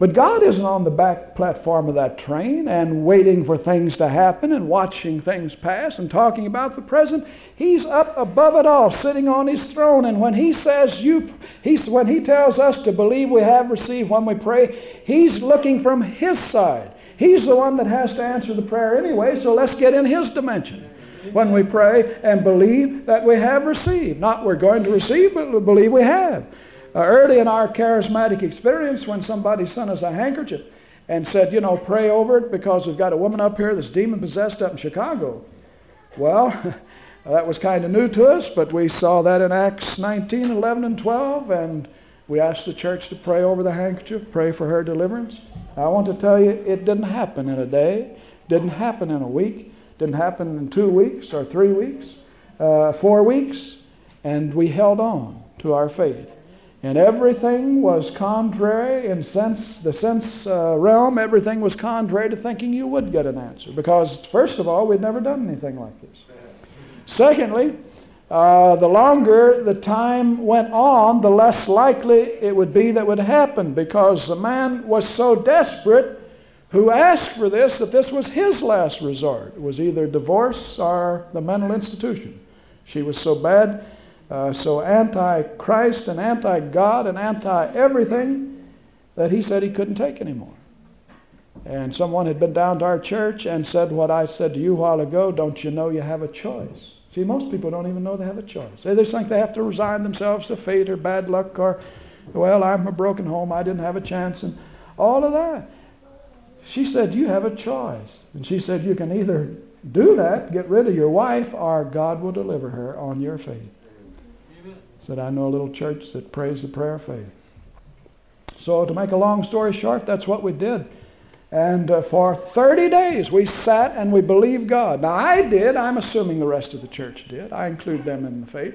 But God isn't on the back platform of that train and waiting for things to happen and watching things pass and talking about the present. He's up above it all, sitting on his throne. And when he says you, he's, when he tells us to believe we have received when we pray, he's looking from his side. He's the one that has to answer the prayer anyway, so let's get in his dimension when we pray and believe that we have received. Not we're going to receive, but believe we have. Uh, early in our charismatic experience, when somebody sent us a handkerchief and said, you know, pray over it because we've got a woman up here that's demon possessed up in Chicago. Well, <laughs> that was kind of new to us, but we saw that in Acts 19, 11, and 12, and we asked the church to pray over the handkerchief, pray for her deliverance. I want to tell you, it didn't happen in a day, didn't happen in a week, didn't happen in two weeks or three weeks, uh, four weeks, and we held on to our faith and everything was contrary in sense the sense uh, realm everything was contrary to thinking you would get an answer. Because first of all we'd never done anything like this. Secondly uh, the longer the time went on the less likely it would be that would happen. Because the man was so desperate who asked for this that this was his last resort. It was either divorce or the mental institution. She was so bad uh, so anti Christ and anti God and anti everything that he said he couldn't take anymore. And someone had been down to our church and said what I said to you a while ago don't you know you have a choice? See, most people don't even know they have a choice. They just think they have to resign themselves to fate or bad luck or, well, I'm a broken home, I didn't have a chance, and all of that. She said, You have a choice. And she said, You can either do that, get rid of your wife, or God will deliver her on your faith said, I know a little church that prays the prayer of faith. So, to make a long story short, that's what we did. And uh, for 30 days we sat and we believed God. Now, I did. I'm assuming the rest of the church did. I include them in the faith.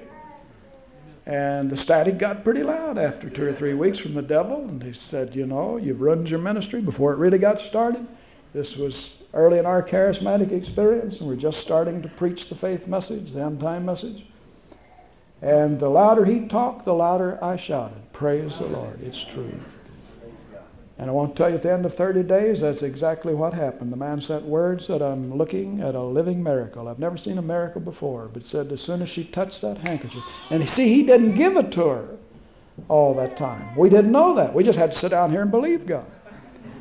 And the static got pretty loud after two or three weeks from the devil. And he said, You know, you've ruined your ministry before it really got started. This was early in our charismatic experience, and we're just starting to preach the faith message, the end time message. And the louder he talked, the louder I shouted. Praise the Lord. It's true. And I want to tell you at the end of 30 days, that's exactly what happened. The man sent words that I'm looking at a living miracle. I've never seen a miracle before, but said as soon as she touched that handkerchief. And see, he didn't give it to her all that time. We didn't know that. We just had to sit down here and believe God.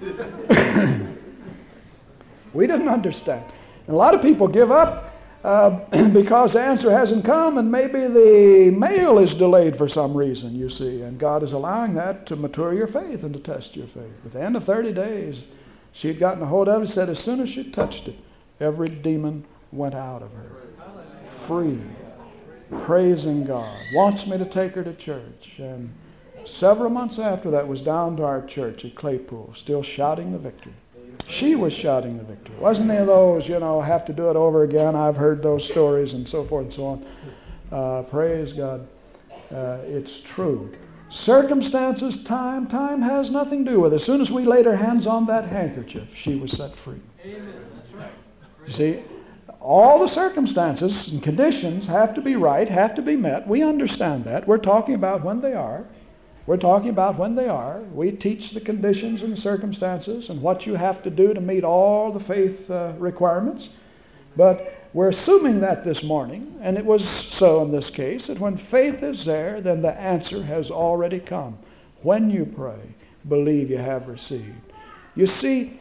<laughs> we didn't understand. And a lot of people give up uh, <clears throat> because the answer hasn't come, and maybe the mail is delayed for some reason, you see. And God is allowing that to mature your faith and to test your faith. At the end of 30 days, she had gotten a hold of it, said as soon as she touched it, every demon went out of her. Free. praising God, wants me to take her to church. And several months after that was down to our church at Claypool, still shouting the victory. She was shouting the victory. Wasn't any of those, you know, have to do it over again. I've heard those stories and so forth and so on. Uh, praise God. Uh, it's true. Circumstances, time, time has nothing to do with it. As soon as we laid our hands on that handkerchief, she was set free. Right. You see, all the circumstances and conditions have to be right, have to be met. We understand that. We're talking about when they are. We're talking about when they are. We teach the conditions and circumstances and what you have to do to meet all the faith uh, requirements. But we're assuming that this morning, and it was so in this case, that when faith is there, then the answer has already come. When you pray, believe you have received. You see,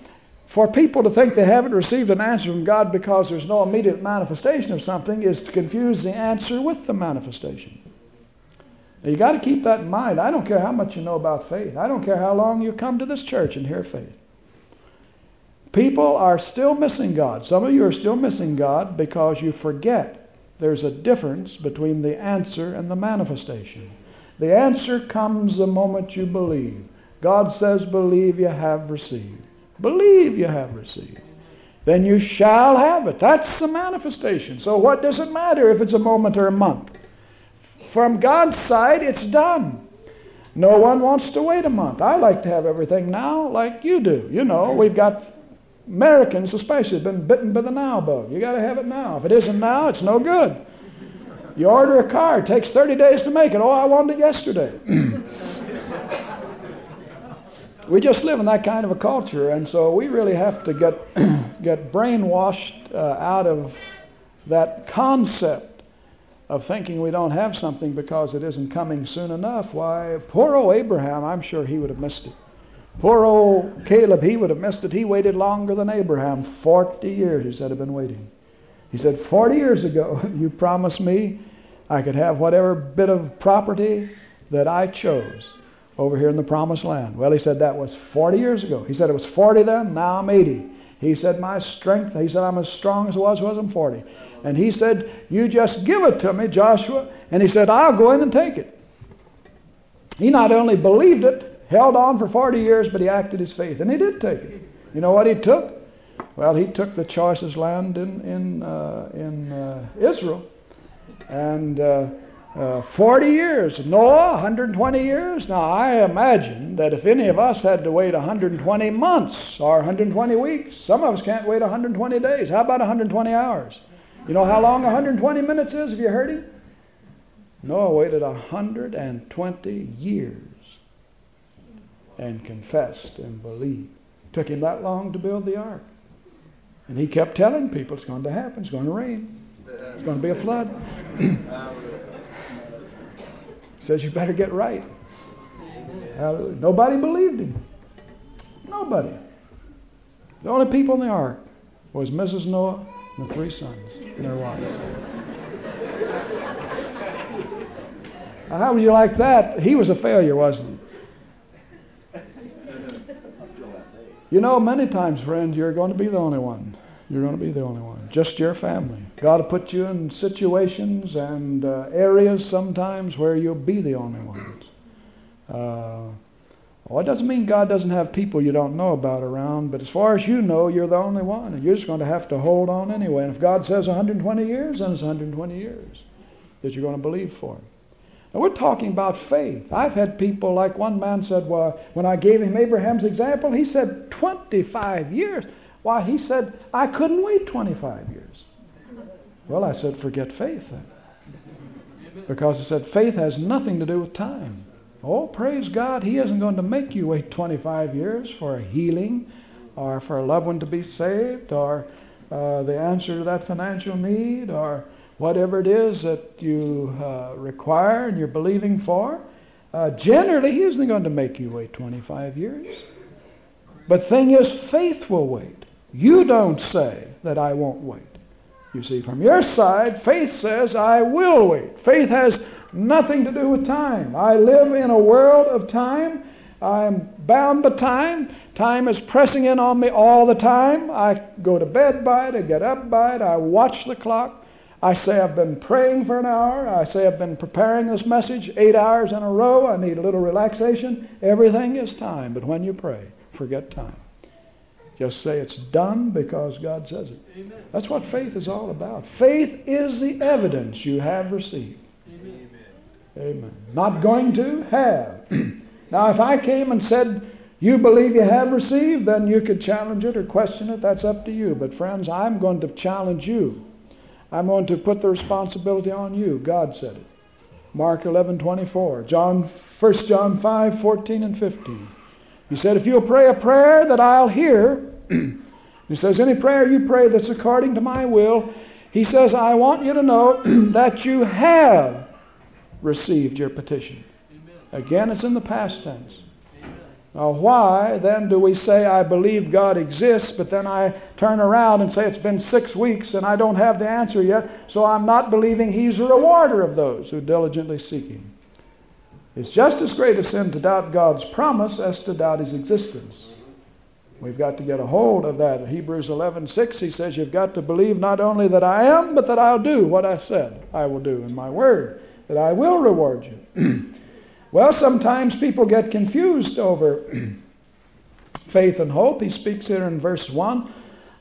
for people to think they haven't received an answer from God because there's no immediate manifestation of something is to confuse the answer with the manifestation. Now you got to keep that in mind. I don't care how much you know about faith. I don't care how long you come to this church and hear faith. People are still missing God. Some of you are still missing God because you forget there's a difference between the answer and the manifestation. The answer comes the moment you believe. God says, Believe you have received. Believe you have received. Then you shall have it. That's the manifestation. So what does it matter if it's a moment or a month? From God's side, it's done. No one wants to wait a month. I like to have everything now like you do. You know, we've got Americans especially been bitten by the now bug. You got to have it now. If it isn't now, it's no good. You order a car, it takes 30 days to make it. Oh, I wanted it yesterday. <clears throat> we just live in that kind of a culture, and so we really have to get <clears throat> get brainwashed uh, out of that concept of thinking we don't have something because it isn't coming soon enough. Why, poor old Abraham, I'm sure he would have missed it. Poor old Caleb, he would have missed it. He waited longer than Abraham. Forty years, he said, have been waiting. He said, Forty years ago, <laughs> you promised me I could have whatever bit of property that I chose over here in the promised land. Well, he said that was 40 years ago. He said it was 40 then, now I'm 80. He said, My strength, he said, I'm as strong as I was when I'm 40. And he said, You just give it to me, Joshua. And he said, I'll go in and take it. He not only believed it, held on for 40 years, but he acted his faith. And he did take it. You know what he took? Well, he took the choicest land in, in, uh, in uh, Israel. And uh, uh 40 years. Noah, 120 years. Now, I imagine that if any of us had to wait 120 months or 120 weeks, some of us can't wait 120 days. How about 120 hours? You know how long 120 minutes is, Have you heard him? Noah waited 120 years and confessed and believed. Took him that long to build the ark. And he kept telling people it's going to happen, it's going to rain, it's going to be a flood. <clears throat> says you better get right. Hallelujah. Nobody believed him. Nobody. The only people in the ark was Mrs. Noah and the three sons and their wives. Now, how would you like that? He was a failure, wasn't he? You know, many times, friends, you're going to be the only one. You're going to be the only one. Just your family. God will put you in situations and uh, areas sometimes where you'll be the only ones. Uh, well, it doesn't mean God doesn't have people you don't know about around, but as far as you know, you're the only one, and you're just going to have to hold on anyway. And if God says 120 years, then it's 120 years that you're going to believe for Him. Now, we're talking about faith. I've had people, like one man said, well, when I gave him Abraham's example, he said 25 years. Why, he said, I couldn't wait 25 years. Well, I said, forget faith then. Because I said, faith has nothing to do with time. Oh, praise God, He isn't going to make you wait 25 years for a healing or for a loved one to be saved or uh, the answer to that financial need or whatever it is that you uh, require and you're believing for. Uh, generally, He isn't going to make you wait 25 years. But thing is, faith will wait. You don't say that I won't wait. You see, from your side, faith says, I will wait. Faith has nothing to do with time. I live in a world of time. I'm bound by time. Time is pressing in on me all the time. I go to bed by it. I get up by it. I watch the clock. I say I've been praying for an hour. I say I've been preparing this message eight hours in a row. I need a little relaxation. Everything is time. But when you pray, forget time. Just say it's done because God says it. Amen. That's what faith is all about. Faith is the evidence you have received. Amen. Not going to, have. <clears throat> now, if I came and said, you believe you have received, then you could challenge it or question it. That's up to you. But, friends, I'm going to challenge you. I'm going to put the responsibility on you. God said it. Mark 11, 24. John, 1 John 5, 14 and 15. He said, If you'll pray a prayer that I'll hear, <clears throat> he says, Any prayer you pray that's according to my will, he says, I want you to know <clears throat> that you have received your petition. Again, it's in the past tense. Now, why then do we say, I believe God exists, but then I turn around and say it's been six weeks and I don't have the answer yet, so I'm not believing He's a rewarder of those who diligently seek Him? It's just as great a sin to doubt God's promise as to doubt His existence. We've got to get a hold of that. Hebrews 11:6, he says, You've got to believe not only that I am, but that I'll do what I said I will do in my word, that I will reward you. <clears throat> well, sometimes people get confused over <clears throat> faith and hope. He speaks here in verse 1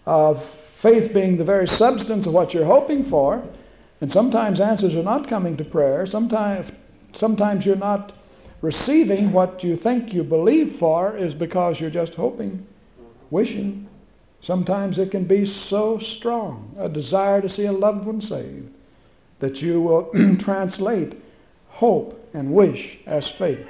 of faith being the very substance of what you're hoping for. And sometimes answers are not coming to prayer. Sometimes sometimes you're not receiving what you think you believe for is because you're just hoping, wishing. Sometimes it can be so strong, a desire to see a loved one saved, that you will <clears throat> translate hope and wish as faith.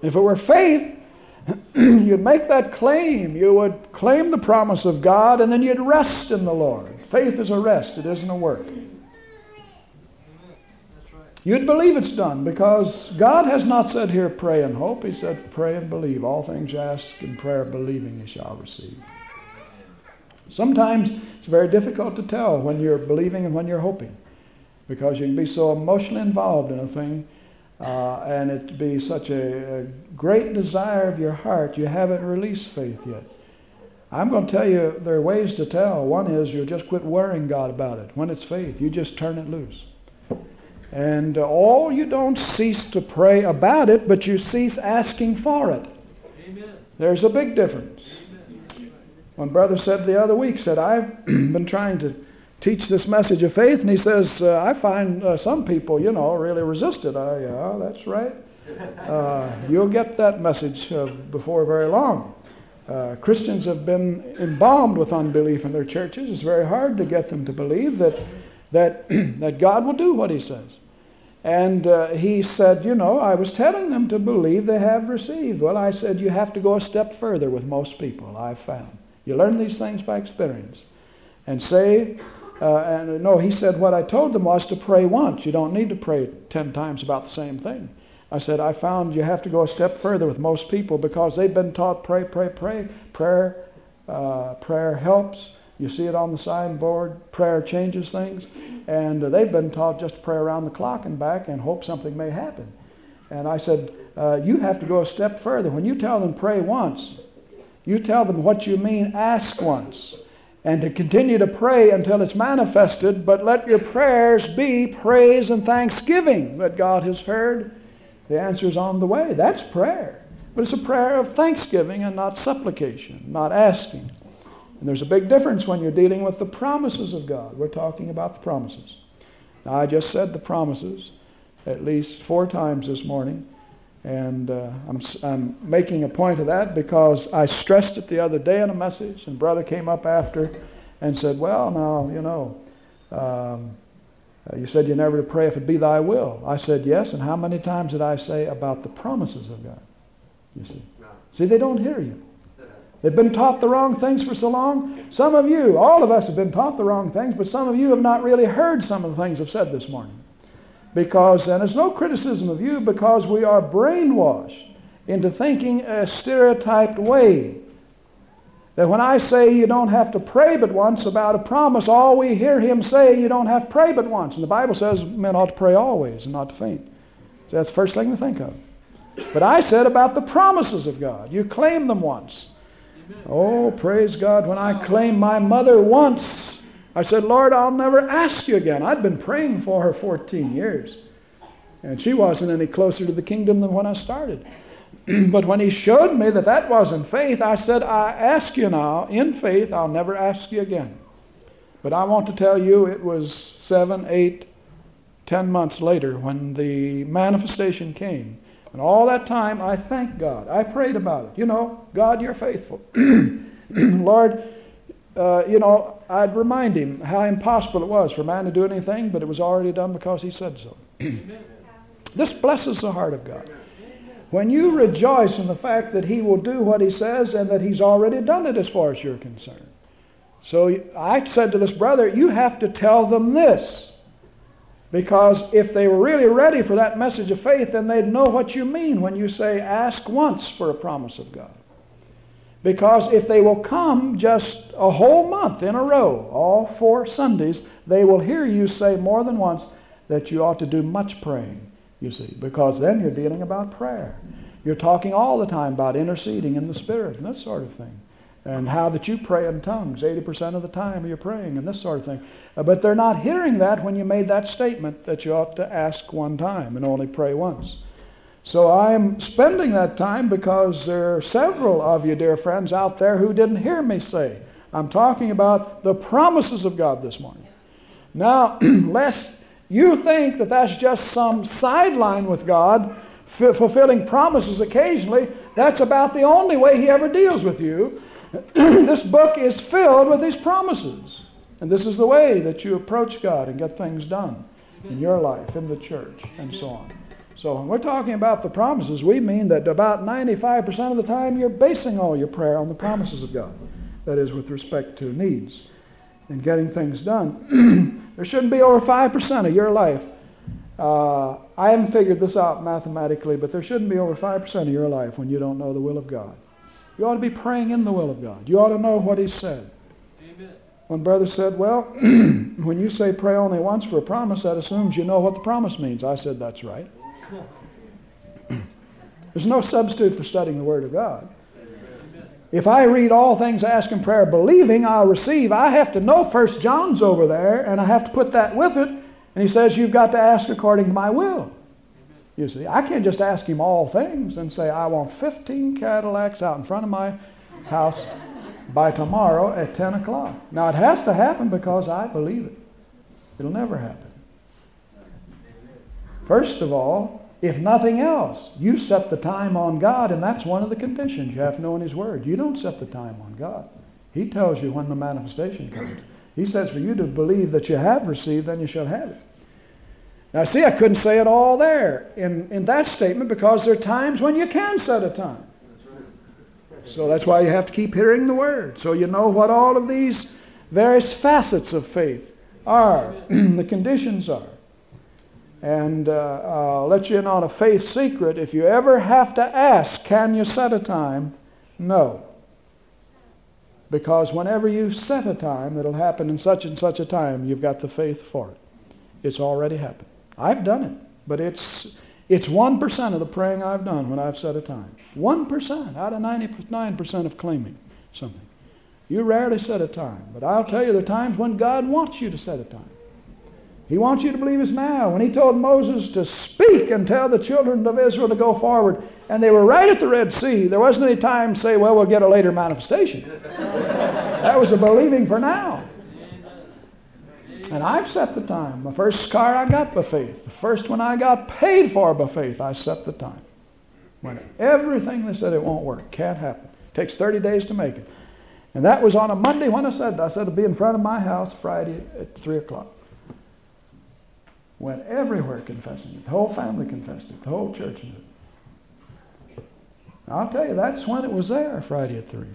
If it were faith, <clears throat> you'd make that claim. You would claim the promise of God and then you'd rest in the Lord. Faith is a rest, it isn't a work. You'd believe it's done because God has not said here, pray and hope. He said, pray and believe. All things ask in prayer, believing you shall receive. Sometimes it's very difficult to tell when you're believing and when you're hoping because you can be so emotionally involved in a thing uh, and it be such a, a great desire of your heart, you haven't released faith yet. I'm going to tell you there are ways to tell. One is you'll just quit worrying God about it. When it's faith, you just turn it loose. And uh, all you don't cease to pray about it, but you cease asking for it. Amen. There's a big difference. Amen. One brother said the other week, said, I've <clears throat> been trying to teach this message of faith, and he says, uh, I find uh, some people, you know, really resist it. Yeah, that's right. Uh, you'll get that message uh, before very long. Uh, Christians have been embalmed with unbelief in their churches. It's very hard to get them to believe that, that, <clears throat> that God will do what he says. And uh, he said, You know, I was telling them to believe they have received. Well, I said, You have to go a step further with most people, I've found. You learn these things by experience. And say, uh, and no, he said, What I told them was to pray once. You don't need to pray ten times about the same thing. I said, I found you have to go a step further with most people because they've been taught pray, pray, pray. Prayer, uh, prayer helps. You see it on the signboard. Prayer changes things. And uh, they've been taught just to pray around the clock and back and hope something may happen. And I said, uh, You have to go a step further. When you tell them pray once, you tell them what you mean ask once. And to continue to pray until it's manifested, but let your prayers be praise and thanksgiving that God has heard. The answer's on the way. That's prayer. But it's a prayer of thanksgiving and not supplication, not asking. And there's a big difference when you're dealing with the promises of God. We're talking about the promises. Now, I just said the promises at least four times this morning. And uh, I'm, I'm making a point of that because I stressed it the other day in a message, and brother came up after and said, Well, now, you know, um, uh, you said you never to pray if it be thy will. I said, Yes, and how many times did I say about the promises of God? You see. See, they don't hear you. They've been taught the wrong things for so long. Some of you, all of us have been taught the wrong things, but some of you have not really heard some of the things I've said this morning. Because, and it's no criticism of you, because we are brainwashed into thinking a stereotyped way. That when I say you don't have to pray but once about a promise, all we hear him say, you don't have to pray but once. And the Bible says men ought to pray always and not to faint. So that's the first thing to think of. But I said about the promises of God. You claim them once. Oh, praise God. When I claim my mother once, I said, Lord, I'll never ask you again. I'd been praying for her 14 years. And she wasn't any closer to the kingdom than when I started. <clears throat> but when he showed me that that wasn't faith, I said, I ask you now, in faith, I'll never ask you again. But I want to tell you, it was seven, eight, ten months later when the manifestation came. And all that time, I thanked God. I prayed about it. You know, God, you're faithful. <clears throat> Lord, uh, you know, I'd remind him how impossible it was for man to do anything, but it was already done because he said so. this blesses the heart of God. When you rejoice in the fact that he will do what he says and that he's already done it as far as you're concerned. So I said to this brother, you have to tell them this. Because if they were really ready for that message of faith, then they'd know what you mean when you say, ask once for a promise of God. Because if they will come just a whole month in a row, all four Sundays, they will hear you say more than once that you ought to do much praying, you see, because then you're dealing about prayer. You're talking all the time about interceding in the Spirit and this sort of thing. And how that you pray in tongues 80% of the time you're praying and this sort of thing. Uh, but they're not hearing that when you made that statement that you ought to ask one time and only pray once. So I'm spending that time because there are several of you, dear friends, out there who didn't hear me say. I'm talking about the promises of God this morning. Now, <clears throat> lest you think that that's just some sideline with God, f- fulfilling promises occasionally, that's about the only way He ever deals with you. <clears throat> this book is filled with these promises. And this is the way that you approach God and get things done in your life, in the church, and so on. So when we're talking about the promises, we mean that about 95% of the time you're basing all your prayer on the promises of God. That is, with respect to needs and getting things done. <clears throat> there shouldn't be over 5% of your life. Uh, I haven't figured this out mathematically, but there shouldn't be over 5% of your life when you don't know the will of God. You ought to be praying in the will of God. You ought to know what He said. Amen. One brother said, Well, <clears throat> when you say pray only once for a promise, that assumes you know what the promise means. I said, That's right. <clears throat> There's no substitute for studying the Word of God. If I read all things ask in prayer, believing I'll receive, I have to know First John's over there, and I have to put that with it. And he says, You've got to ask according to my will. You see, I can't just ask him all things and say, I want 15 Cadillacs out in front of my house by tomorrow at 10 o'clock. Now, it has to happen because I believe it. It'll never happen. First of all, if nothing else, you set the time on God, and that's one of the conditions. You have to know in His Word. You don't set the time on God. He tells you when the manifestation comes. He says for you to believe that you have received, then you shall have it. Now, see, I couldn't say it all there in, in that statement because there are times when you can set a time. So that's why you have to keep hearing the Word. So you know what all of these various facets of faith are, <clears throat> the conditions are. And uh, I'll let you in on a faith secret. If you ever have to ask, can you set a time? No. Because whenever you set a time, it'll happen in such and such a time, you've got the faith for it. It's already happened. I've done it, but it's it's 1% of the praying I've done when I've set a time. 1% out of 99% of claiming something. You rarely set a time, but I'll tell you the times when God wants you to set a time. He wants you to believe us now. When he told Moses to speak and tell the children of Israel to go forward, and they were right at the Red Sea, there wasn't any time to say, well, we'll get a later manifestation. that was a believing for now. And I've set the time. The first car I got by faith. The first one I got paid for by faith, I set the time. When everything they said it won't work, can't happen. It takes 30 days to make it. And that was on a Monday when I said I said it'd be in front of my house Friday at 3 o'clock. Went everywhere confessing it. The whole family confessed it. The whole church knew it. I'll tell you, that's when it was there, Friday at 3.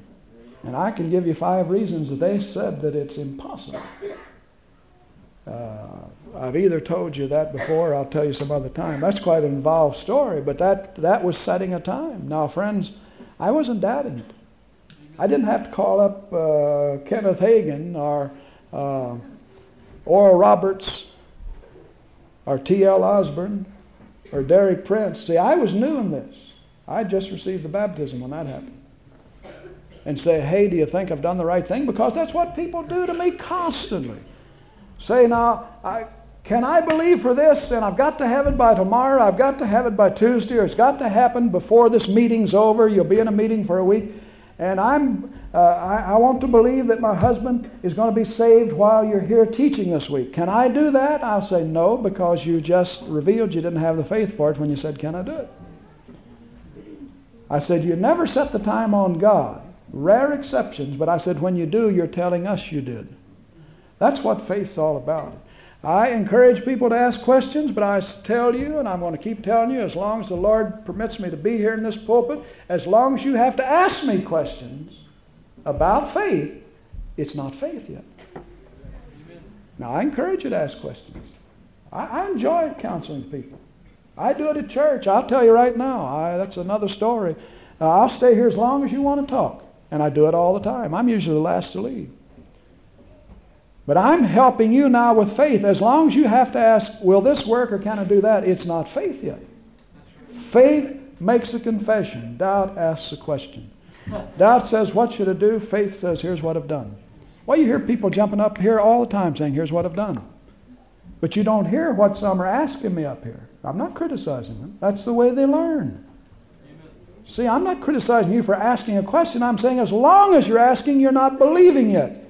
And I can give you five reasons that they said that it's impossible. Uh, I've either told you that before or I'll tell you some other time. That's quite an involved story, but that, that was setting a time. Now, friends, I wasn't doubting it. I didn't have to call up uh, Kenneth Hagin or uh, Oral Roberts or T.L. Osborn or Derek Prince. See, I was new in this. I just received the baptism when that happened. and say, hey, do you think I've done the right thing? Because that's what people do to me constantly. Say, now, I, can I believe for this and I've got to have it by tomorrow, I've got to have it by Tuesday, or it's got to happen before this meeting's over. You'll be in a meeting for a week. And I'm, uh, I, I want to believe that my husband is going to be saved while you're here teaching this week. Can I do that? I'll say no because you just revealed you didn't have the faith for it when you said, Can I do it? I said, You never set the time on God. Rare exceptions, but I said, When you do, you're telling us you did. That's what faith's all about. I encourage people to ask questions, but I tell you, and I'm going to keep telling you, as long as the Lord permits me to be here in this pulpit, as long as you have to ask me questions about faith, it's not faith yet. Now, I encourage you to ask questions. I, I enjoy counseling people. I do it at church. I'll tell you right now. I, that's another story. Uh, I'll stay here as long as you want to talk, and I do it all the time. I'm usually the last to leave. But I'm helping you now with faith. As long as you have to ask, will this work or can I do that? It's not faith yet. Faith makes a confession. Doubt asks a question. Doubt says, what should I do? Faith says, here's what I've done. Well, you hear people jumping up here all the time saying, here's what I've done. But you don't hear what some are asking me up here. I'm not criticizing them. That's the way they learn. See, I'm not criticizing you for asking a question. I'm saying as long as you're asking, you're not believing yet.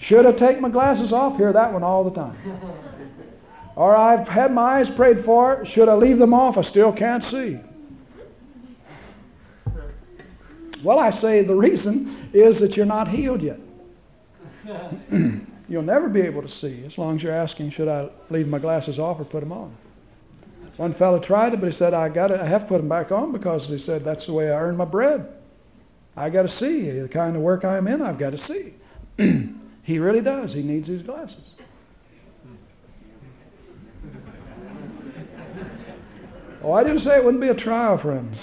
Should I take my glasses off? Hear that one all the time. or I've had my eyes prayed for. Should I leave them off? I still can't see. Well, I say the reason is that you're not healed yet. <clears throat> You'll never be able to see as long as you're asking, should I leave my glasses off or put them on? One fellow tried it, but he said, I got I have to put them back on because he said that's the way I earn my bread. I got to see the kind of work I'm in. I've got to see. <clears throat> He really does. He needs his glasses. Oh, I didn't say it wouldn't be a trial, friends.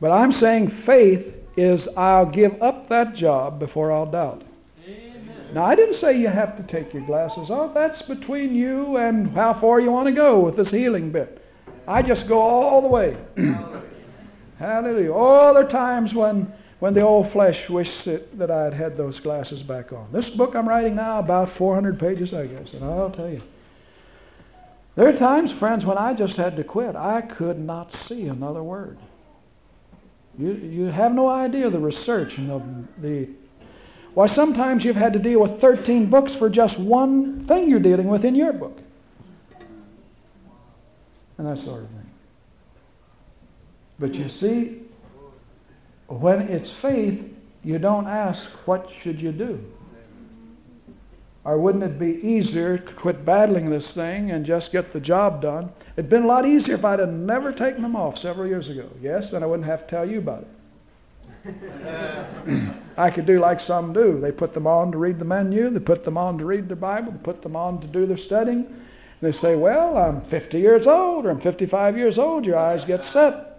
But I'm saying faith is I'll give up that job before I'll doubt. Amen. Now, I didn't say you have to take your glasses off. That's between you and how far you want to go with this healing bit. I just go all the way. <clears throat> Hallelujah. Oh, there are times when when the old flesh wished it, that I had had those glasses back on. This book I'm writing now, about 400 pages, I guess, and I'll tell you. There are times, friends, when I just had to quit. I could not see another word. You, you have no idea the research and the, the why sometimes you've had to deal with 13 books for just one thing you're dealing with in your book. And that sort of thing. But you see, when it's faith, you don't ask, what should you do? Or wouldn't it be easier to quit battling this thing and just get the job done? It'd been a lot easier if I'd have never taken them off several years ago. Yes, then I wouldn't have to tell you about it. <clears throat> I could do like some do. They put them on to read the menu, they put them on to read the Bible, they put them on to do their studying. They say, Well, I'm 50 years old or I'm 55 years old. Your eyes get set.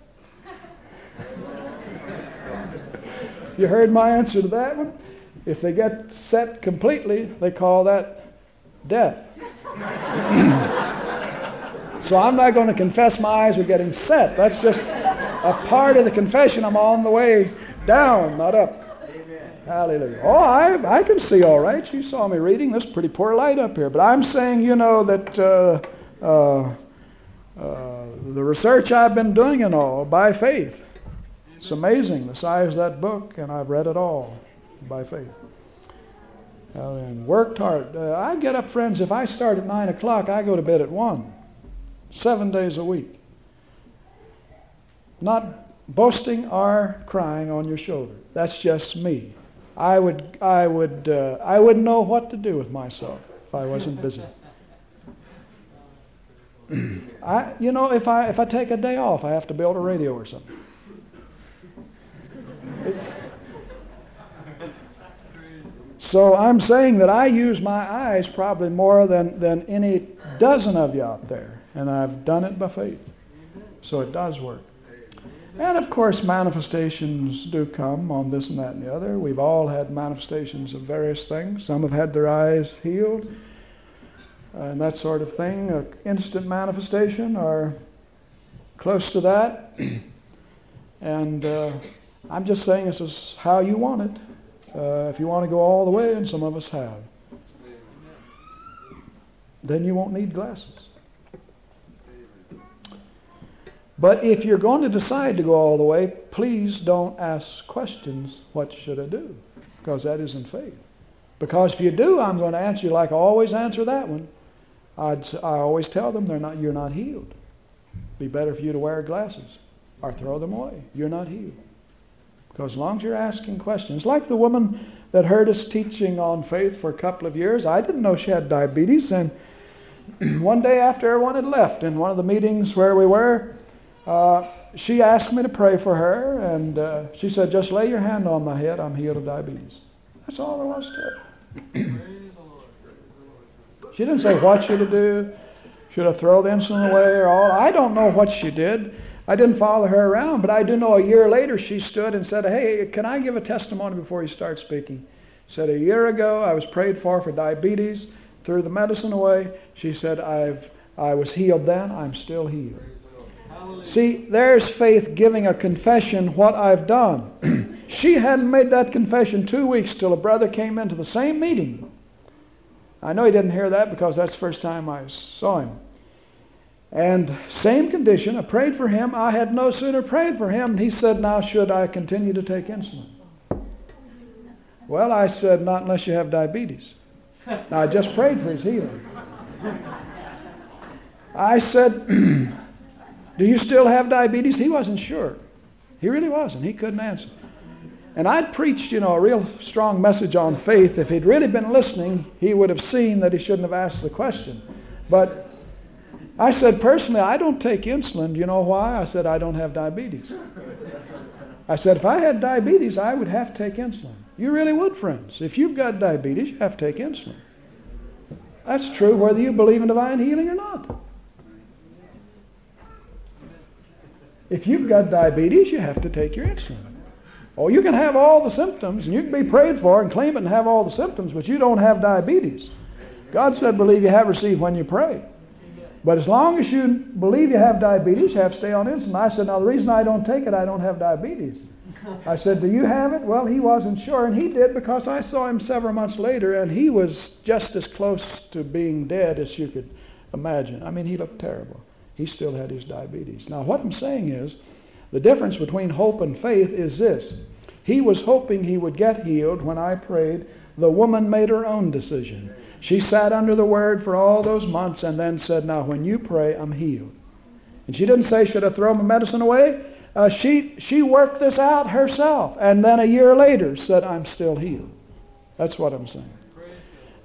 You heard my answer to that one? If they get set completely, they call that death. <clears throat> so I'm not going to confess my eyes are getting set. That's just a part of the confession. I'm on the way down, not up. Hallelujah. Oh, I, I can see all right. You saw me reading. This pretty poor light up here. But I'm saying, you know, that uh, uh, uh, the research I've been doing and all by faith it's amazing the size of that book, and I've read it all by faith. and worked hard. Uh, I get up, friends, if I start at 9 o'clock, I go to bed at 1. Seven days a week. Not boasting or crying on your shoulder. That's just me. I would, I would, uh, I wouldn't know what to do with myself if I wasn't busy. <clears throat> I, you know, if I if I take a day off, I have to build a radio or something. So I'm saying that I use my eyes probably more than, than any dozen of you out there. And I've done it by faith. So it does work. And of course, manifestations do come on this and that and the other. We've all had manifestations of various things. Some have had their eyes healed and that sort of thing, an instant manifestation or close to that. <clears throat> And uh, I'm just saying this is how you want it. Uh, if you want to go all the way, and some of us have, then you won't need glasses. But if you're going to decide to go all the way, please don't ask questions, what should I do? Because that isn't faith. Because if you do, I'm going to answer you like I always answer that one. I'd, I always tell them they're not, you're not healed. Be better for you to wear glasses or throw them away. You're not healed. Because as long as you're asking questions, like the woman that heard us teaching on faith for a couple of years, I didn't know she had diabetes, and <clears throat> one day after everyone had left in one of the meetings where we were, uh, she asked me to pray for her, and uh, she said, Just lay your hand on my head, I'm healed of diabetes. That's all there was to it. <clears throat> she didn't say what should I do, should I throw the insulin away or all. I don't know what she did. I didn't follow her around, but I do know a year later she stood and said, Hey, can I give a testimony before you start speaking? Said, A year ago I was prayed for for diabetes, threw the medicine away. She said, I've, I was healed then, I'm still healed. See, there's faith giving a confession what I've done. <clears throat> she hadn't made that confession two weeks till a brother came into the same meeting. I know he didn't hear that because that's the first time I saw him. And same condition, I prayed for him. I had no sooner prayed for him, and he said, Now should I continue to take insulin? Well, I said, Not unless you have diabetes. Now, I just prayed for his healing. I said, <clears throat> Do you still have diabetes? He wasn't sure. He really wasn't. He couldn't answer. And I'd preached, you know, a real strong message on faith. If he'd really been listening, he would have seen that he shouldn't have asked the question. But I said, personally, I don't take insulin. Do you know why? I said, I don't have diabetes. I said, if I had diabetes, I would have to take insulin. You really would, friends. If you've got diabetes, you have to take insulin. That's true whether you believe in divine healing or not. If you've got diabetes, you have to take your insulin. Oh, you can have all the symptoms, and you can be prayed for and claim it and have all the symptoms, but you don't have diabetes. God said, believe you have received when you pray. But as long as you believe you have diabetes, you have to stay on insulin. I said, now the reason I don't take it, I don't have diabetes. <laughs> I said, do you have it? Well, he wasn't sure, and he did because I saw him several months later, and he was just as close to being dead as you could imagine. I mean, he looked terrible. He still had his diabetes. Now, what I'm saying is, the difference between hope and faith is this. He was hoping he would get healed when I prayed. The woman made her own decision. She sat under the word for all those months and then said, Now, when you pray, I'm healed. And she didn't say, Should I throw my medicine away? Uh, she, she worked this out herself. And then a year later said, I'm still healed. That's what I'm saying.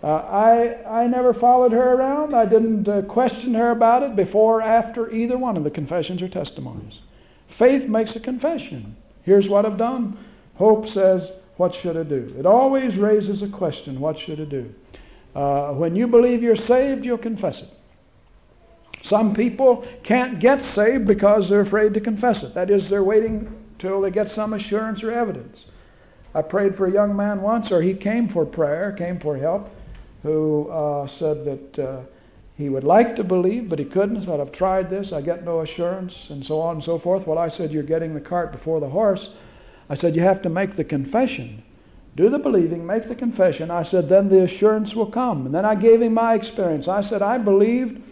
Uh, I, I never followed her around. I didn't uh, question her about it before or after either one of the confessions or testimonies. Faith makes a confession. Here's what I've done. Hope says, What should I do? It always raises a question What should I do? Uh, when you believe you're saved, you'll confess it. Some people can't get saved because they're afraid to confess it. That is, they're waiting till they get some assurance or evidence. I prayed for a young man once, or he came for prayer, came for help, who uh, said that uh, he would like to believe, but he couldn't. Said, I've tried this, I get no assurance, and so on and so forth. Well, I said, You're getting the cart before the horse. I said, You have to make the confession. Do the believing, make the confession. I said, Then the assurance will come. And then I gave him my experience. I said, I believed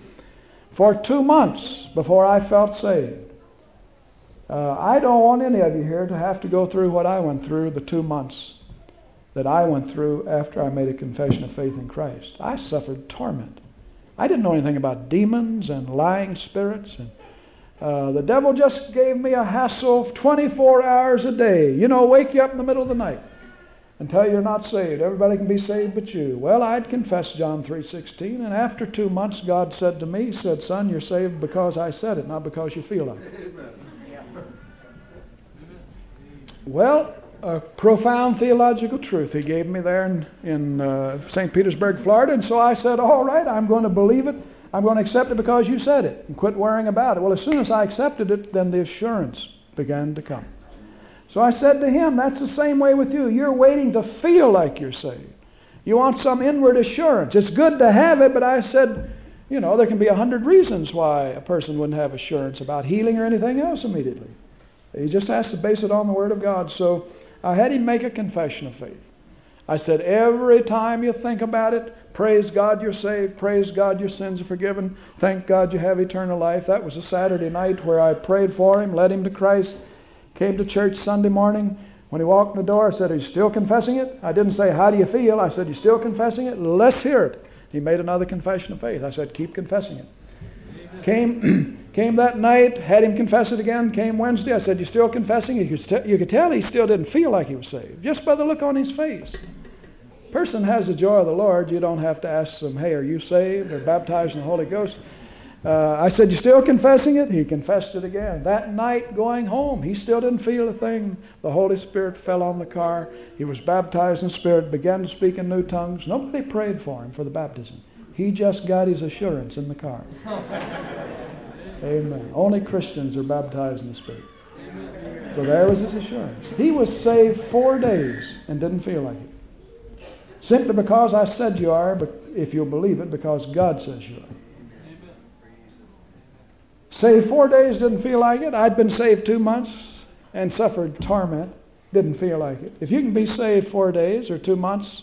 for two months before I felt saved. Uh, I don't want any of you here to have to go through what I went through the two months that I went through after I made a confession of faith in Christ. I suffered torment. I didn't know anything about demons and lying spirits. And uh, the devil just gave me a hassle 24 hours a day. You know, wake you up in the middle of the night you you're not saved. Everybody can be saved but you. Well, I'd confess John 3.16, and after two months, God said to me, said, Son, you're saved because I said it, not because you feel like it. Well, a profound theological truth he gave me there in, in uh, St. Petersburg, Florida, and so I said, all right, I'm going to believe it. I'm going to accept it because you said it, and quit worrying about it. Well, as soon as I accepted it, then the assurance began to come. So I said to him, That's the same way with you. You're waiting to feel like you're saved. You want some inward assurance. It's good to have it, but I said, you know, there can be a hundred reasons why a person wouldn't have assurance about healing or anything else immediately. He just has to base it on the Word of God. So I had him make a confession of faith. I said, every time you think about it, praise God you're saved, praise God your sins are forgiven, thank God you have eternal life. That was a Saturday night where I prayed for him, led him to Christ, came to church Sunday morning. When he walked in the door, I said, Are you still confessing it? I didn't say, How do you feel? I said, You still confessing it? Let's hear it. He made another confession of faith. I said, Keep confessing it. Came, <clears throat> came that night, had him confess it again. Came Wednesday. I said, You still confessing it? You could, you could tell he still didn't feel like he was saved, just by the look on his face. Person has the joy of the Lord. You don't have to ask them, Hey, are you saved or baptized in the Holy Ghost? Uh, I said, You still confessing it? He confessed it again. That night going home, he still didn't feel a thing. The Holy Spirit fell on the car. He was baptized in Spirit, began to speak in new tongues. Nobody prayed for him for the baptism. He just got his assurance in the car. <laughs> Amen. Only Christians are baptized in the Spirit. So there was his assurance. He was saved four days and didn't feel like it. Simply because I said you are, but if you'll believe it, because God says you are. Saved four days, didn't feel like it. I'd been saved two months and suffered torment, didn't feel like it. If you can be saved four days or two months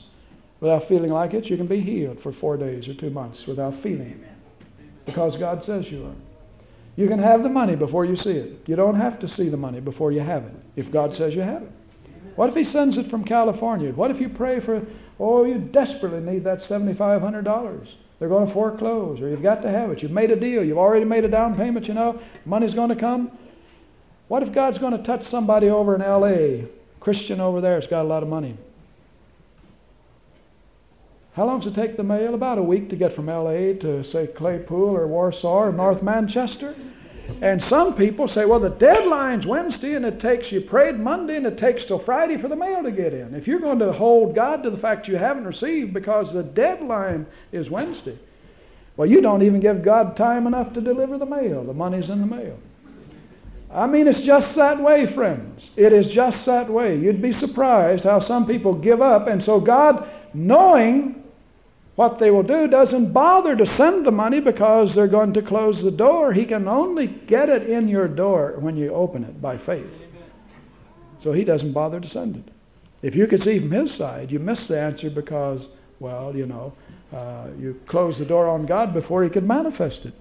without feeling like it, you can be healed for four days or two months without feeling. Because God says you are. You can have the money before you see it. You don't have to see the money before you have it, if God says you have it. What if He sends it from California? What if you pray for, oh, you desperately need that $7,500? They're going to foreclose, or you've got to have it. You've made a deal. You've already made a down payment, you know. Money's going to come. What if God's going to touch somebody over in L.A., Christian over there, has got a lot of money? How long does it take the mail? About a week to get from L.A. to, say, Claypool or Warsaw or North Manchester. And some people say, well, the deadline's Wednesday and it takes, you prayed Monday and it takes till Friday for the mail to get in. If you're going to hold God to the fact you haven't received because the deadline is Wednesday, well, you don't even give God time enough to deliver the mail. The money's in the mail. I mean, it's just that way, friends. It is just that way. You'd be surprised how some people give up. And so God, knowing what they will do doesn't bother to send the money because they're going to close the door. He can only get it in your door when you open it by faith. So he doesn't bother to send it. If you could see from his side, you miss the answer because, well, you know, uh, you close the door on God before he could manifest it.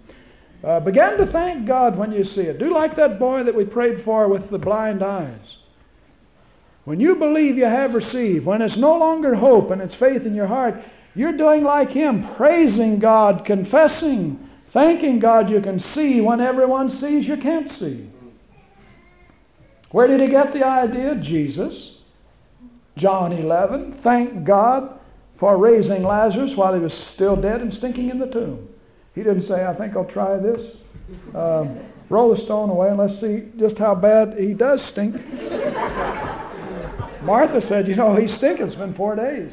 Uh, begin to thank God when you see it. Do like that boy that we prayed for with the blind eyes. When you believe you have received, when it's no longer hope and it's faith in your heart, you're doing like him, praising God, confessing, thanking God you can see when everyone sees you can't see. Where did he get the idea? Jesus. John 11. Thank God for raising Lazarus while he was still dead and stinking in the tomb. He didn't say, I think I'll try this. Um, roll the stone away and let's see just how bad he does stink. <laughs> Martha said, You know, he's stinking. It's been four days.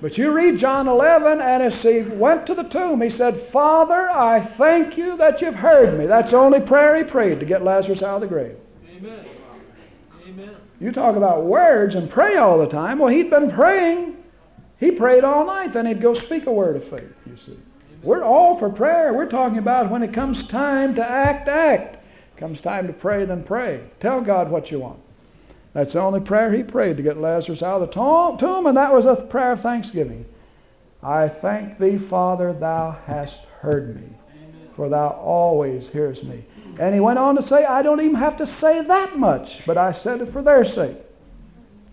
But you read John 11, and as he went to the tomb, he said, Father, I thank you that you've heard me. That's the only prayer he prayed to get Lazarus out of the grave. Amen. Amen. You talk about words and pray all the time. Well, he'd been praying. He prayed all night. Then he'd go speak a word of faith, you see. Amen. We're all for prayer. We're talking about when it comes time to act, act. Comes time to pray, then pray. Tell God what you want. That's the only prayer he prayed to get Lazarus out of the tomb, and that was a prayer of thanksgiving. I thank thee, Father, thou hast heard me, for thou always hearest me. And he went on to say, I don't even have to say that much, but I said it for their sake.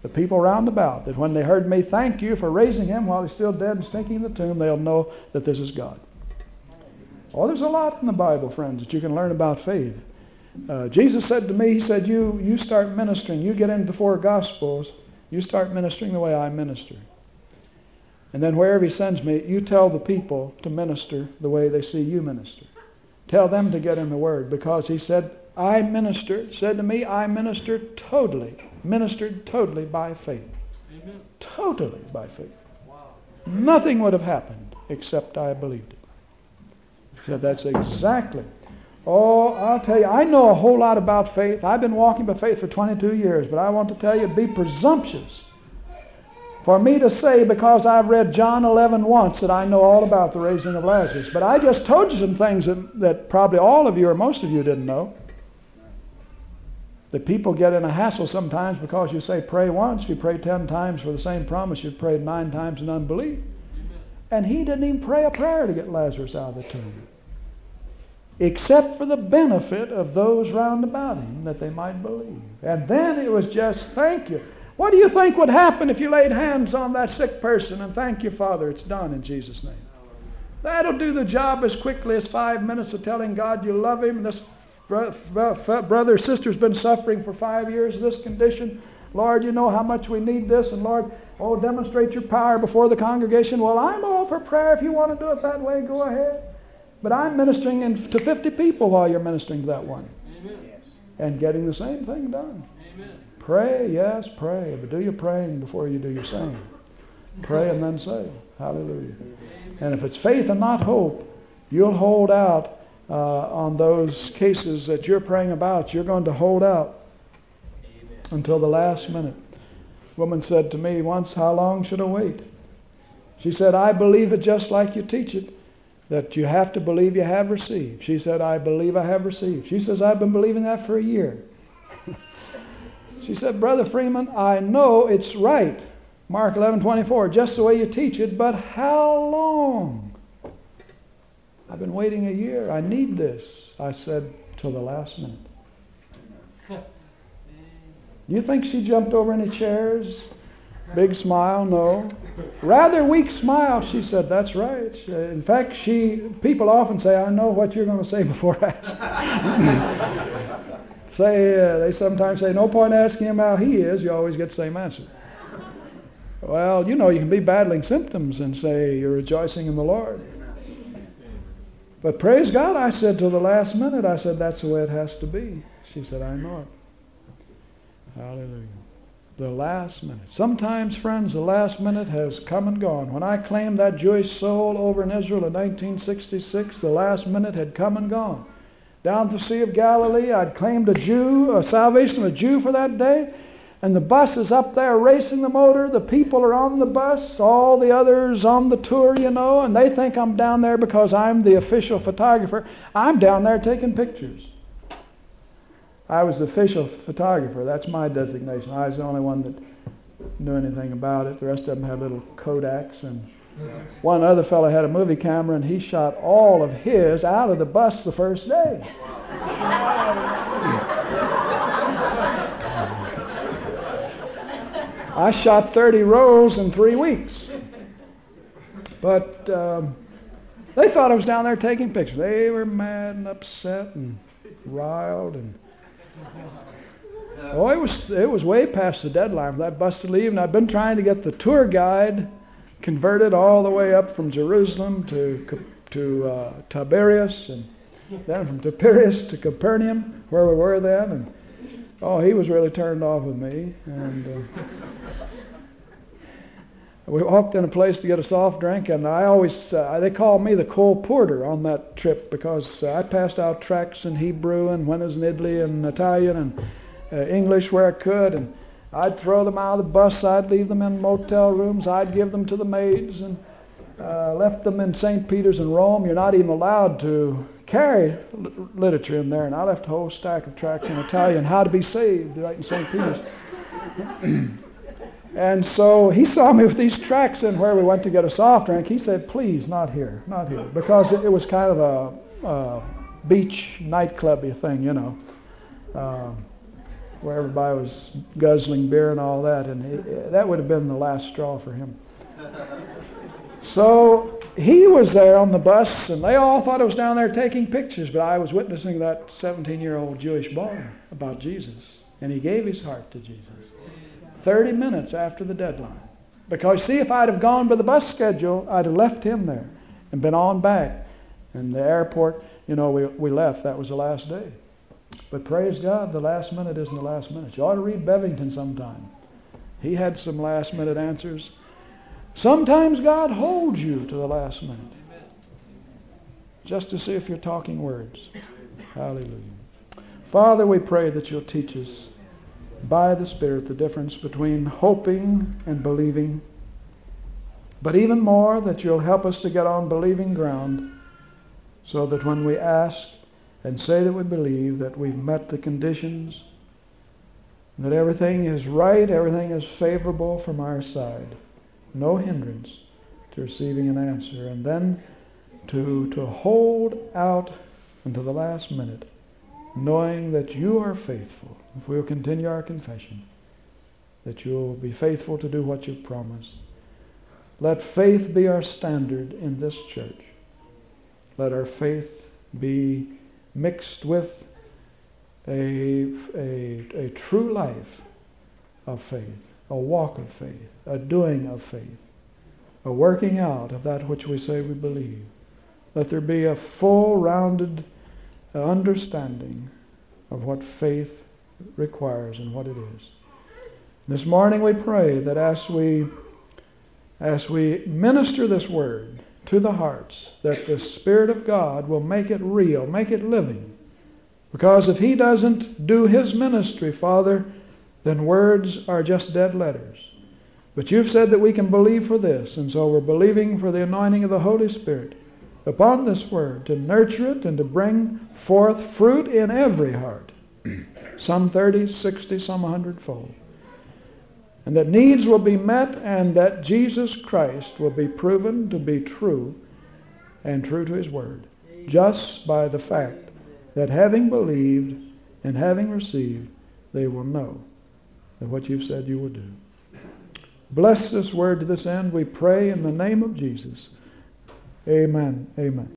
The people round about, that when they heard me thank you for raising him while he's still dead and stinking in the tomb, they'll know that this is God. Oh, there's a lot in the Bible, friends, that you can learn about faith. Uh, Jesus said to me, He said, you, you start ministering. You get into the four Gospels. You start ministering the way I minister. And then wherever He sends me, you tell the people to minister the way they see you minister. Tell them to get in the Word because He said, I minister, said to me, I minister totally, ministered totally by faith. Amen. Totally by faith. Wow. Nothing would have happened except I believed it. He said, that's exactly Oh, I'll tell you, I know a whole lot about faith. I've been walking by faith for 22 years, but I want to tell you, be presumptuous for me to say because I've read John 11 once that I know all about the raising of Lazarus. But I just told you some things that, that probably all of you or most of you didn't know. The people get in a hassle sometimes because you say pray once, you pray ten times for the same promise you've prayed nine times in unbelief. And he didn't even pray a prayer to get Lazarus out of the tomb. Except for the benefit of those round about him that they might believe. And then it was just thank you. What do you think would happen if you laid hands on that sick person and thank you, Father, it's done in Jesus' name? That'll do the job as quickly as five minutes of telling God you love him. This brother or sister's been suffering for five years this condition. Lord, you know how much we need this, and Lord, oh, demonstrate your power before the congregation. Well, I'm all for prayer. If you want to do it that way, go ahead. But I'm ministering in, to 50 people while you're ministering to that one. Amen. And getting the same thing done. Amen. Pray, yes, pray. But do your praying before you do your saying. Pray and then say. Hallelujah. And if it's faith and not hope, you'll hold out uh, on those cases that you're praying about. You're going to hold out Amen. until the last minute. woman said to me once, How long should I wait? She said, I believe it just like you teach it, that you have to believe you have received. She said, I believe I have received. She says, I've been believing that for a year. <laughs> she said, Brother Freeman, I know it's right. Mark 11, 24, just the way you teach it, but how long? I've been waiting a year. I need this. I said, till the last minute. Do <laughs> you think she jumped over any chairs? Big smile, no. Rather weak smile. She said, "That's right." In fact, she people often say, "I know what you're going to say before I ask." <laughs> say uh, they sometimes say, "No point asking him how he is." You always get the same answer. Well, you know, you can be battling symptoms and say you're rejoicing in the Lord. But praise God, I said to the last minute, I said, that's the way it has to be. She said, I know it. Hallelujah. The last minute. Sometimes, friends, the last minute has come and gone. When I claimed that Jewish soul over in Israel in 1966, the last minute had come and gone. Down the Sea of Galilee, I'd claimed a Jew, a salvation of a Jew for that day and the bus is up there racing the motor. The people are on the bus, all the others on the tour, you know, and they think I'm down there because I'm the official photographer. I'm down there taking pictures. I was the official photographer. That's my designation. I was the only one that knew anything about it. The rest of them had little Kodaks and one other fellow had a movie camera and he shot all of his out of the bus the first day. I shot 30 rolls in three weeks. But um, they thought I was down there taking pictures. They were mad and upset and riled and <laughs> oh, it was it was way past the deadline for that bus to leave, and I've been trying to get the tour guide converted all the way up from Jerusalem to to uh, Tiberias, and then from Tiberias to Capernaum, where we were then, and oh, he was really turned off with me, and. Uh, we walked in a place to get a soft drink, and I always uh, they called me the colporteur on that trip because uh, I passed out tracts in Hebrew and when in Italy and Italian and uh, English where I could, and I'd throw them out of the bus. I'd leave them in motel rooms. I'd give them to the maids, and uh, left them in St. Peter's in Rome. You're not even allowed to carry literature in there, and I left a whole stack of tracts in Italian, how to be saved, right in St. Peter's. <clears throat> And so he saw me with these tracks in where we went to get a soft drink. He said, please, not here, not here. Because it, it was kind of a, a beach nightclubby thing, you know, um, where everybody was guzzling beer and all that. And he, that would have been the last straw for him. <laughs> So he was there on the bus, and they all thought I was down there taking pictures, but I was witnessing that 17 year old Jewish boy about Jesus. And he gave his heart to Jesus. 30 minutes after the deadline. Because, see, if I'd have gone by the bus schedule, I'd have left him there and been on back. And the airport, you know, we, we left. That was the last day. But praise God, the last minute isn't the last minute. You ought to read Bevington sometime. He had some last minute answers. Sometimes God holds you to the last minute just to see if you're talking words. Hallelujah. Father, we pray that you'll teach us by the Spirit the difference between hoping and believing, but even more that you'll help us to get on believing ground so that when we ask and say that we believe that we've met the conditions that everything is right, everything is favorable from our side. No hindrance to receiving an answer. And then to, to hold out until the last minute, knowing that you are faithful. If we'll continue our confession, that you'll be faithful to do what you've promised. Let faith be our standard in this church. Let our faith be mixed with a, a, a true life of faith, a walk of faith, a doing of faith, a working out of that which we say we believe. Let there be a full, rounded understanding of what faith requires and what it is. This morning we pray that as we as we minister this word to the hearts, that the Spirit of God will make it real, make it living, because if He doesn't do His ministry, Father, then words are just dead letters. But you've said that we can believe for this, and so we're believing for the anointing of the Holy Spirit upon this word to nurture it and to bring forth fruit in every heart. Some 30, 60, some 100 fold. And that needs will be met and that Jesus Christ will be proven to be true and true to his word. Just by the fact that having believed and having received, they will know that what you've said you will do. Bless this word to this end, we pray in the name of Jesus. Amen. Amen.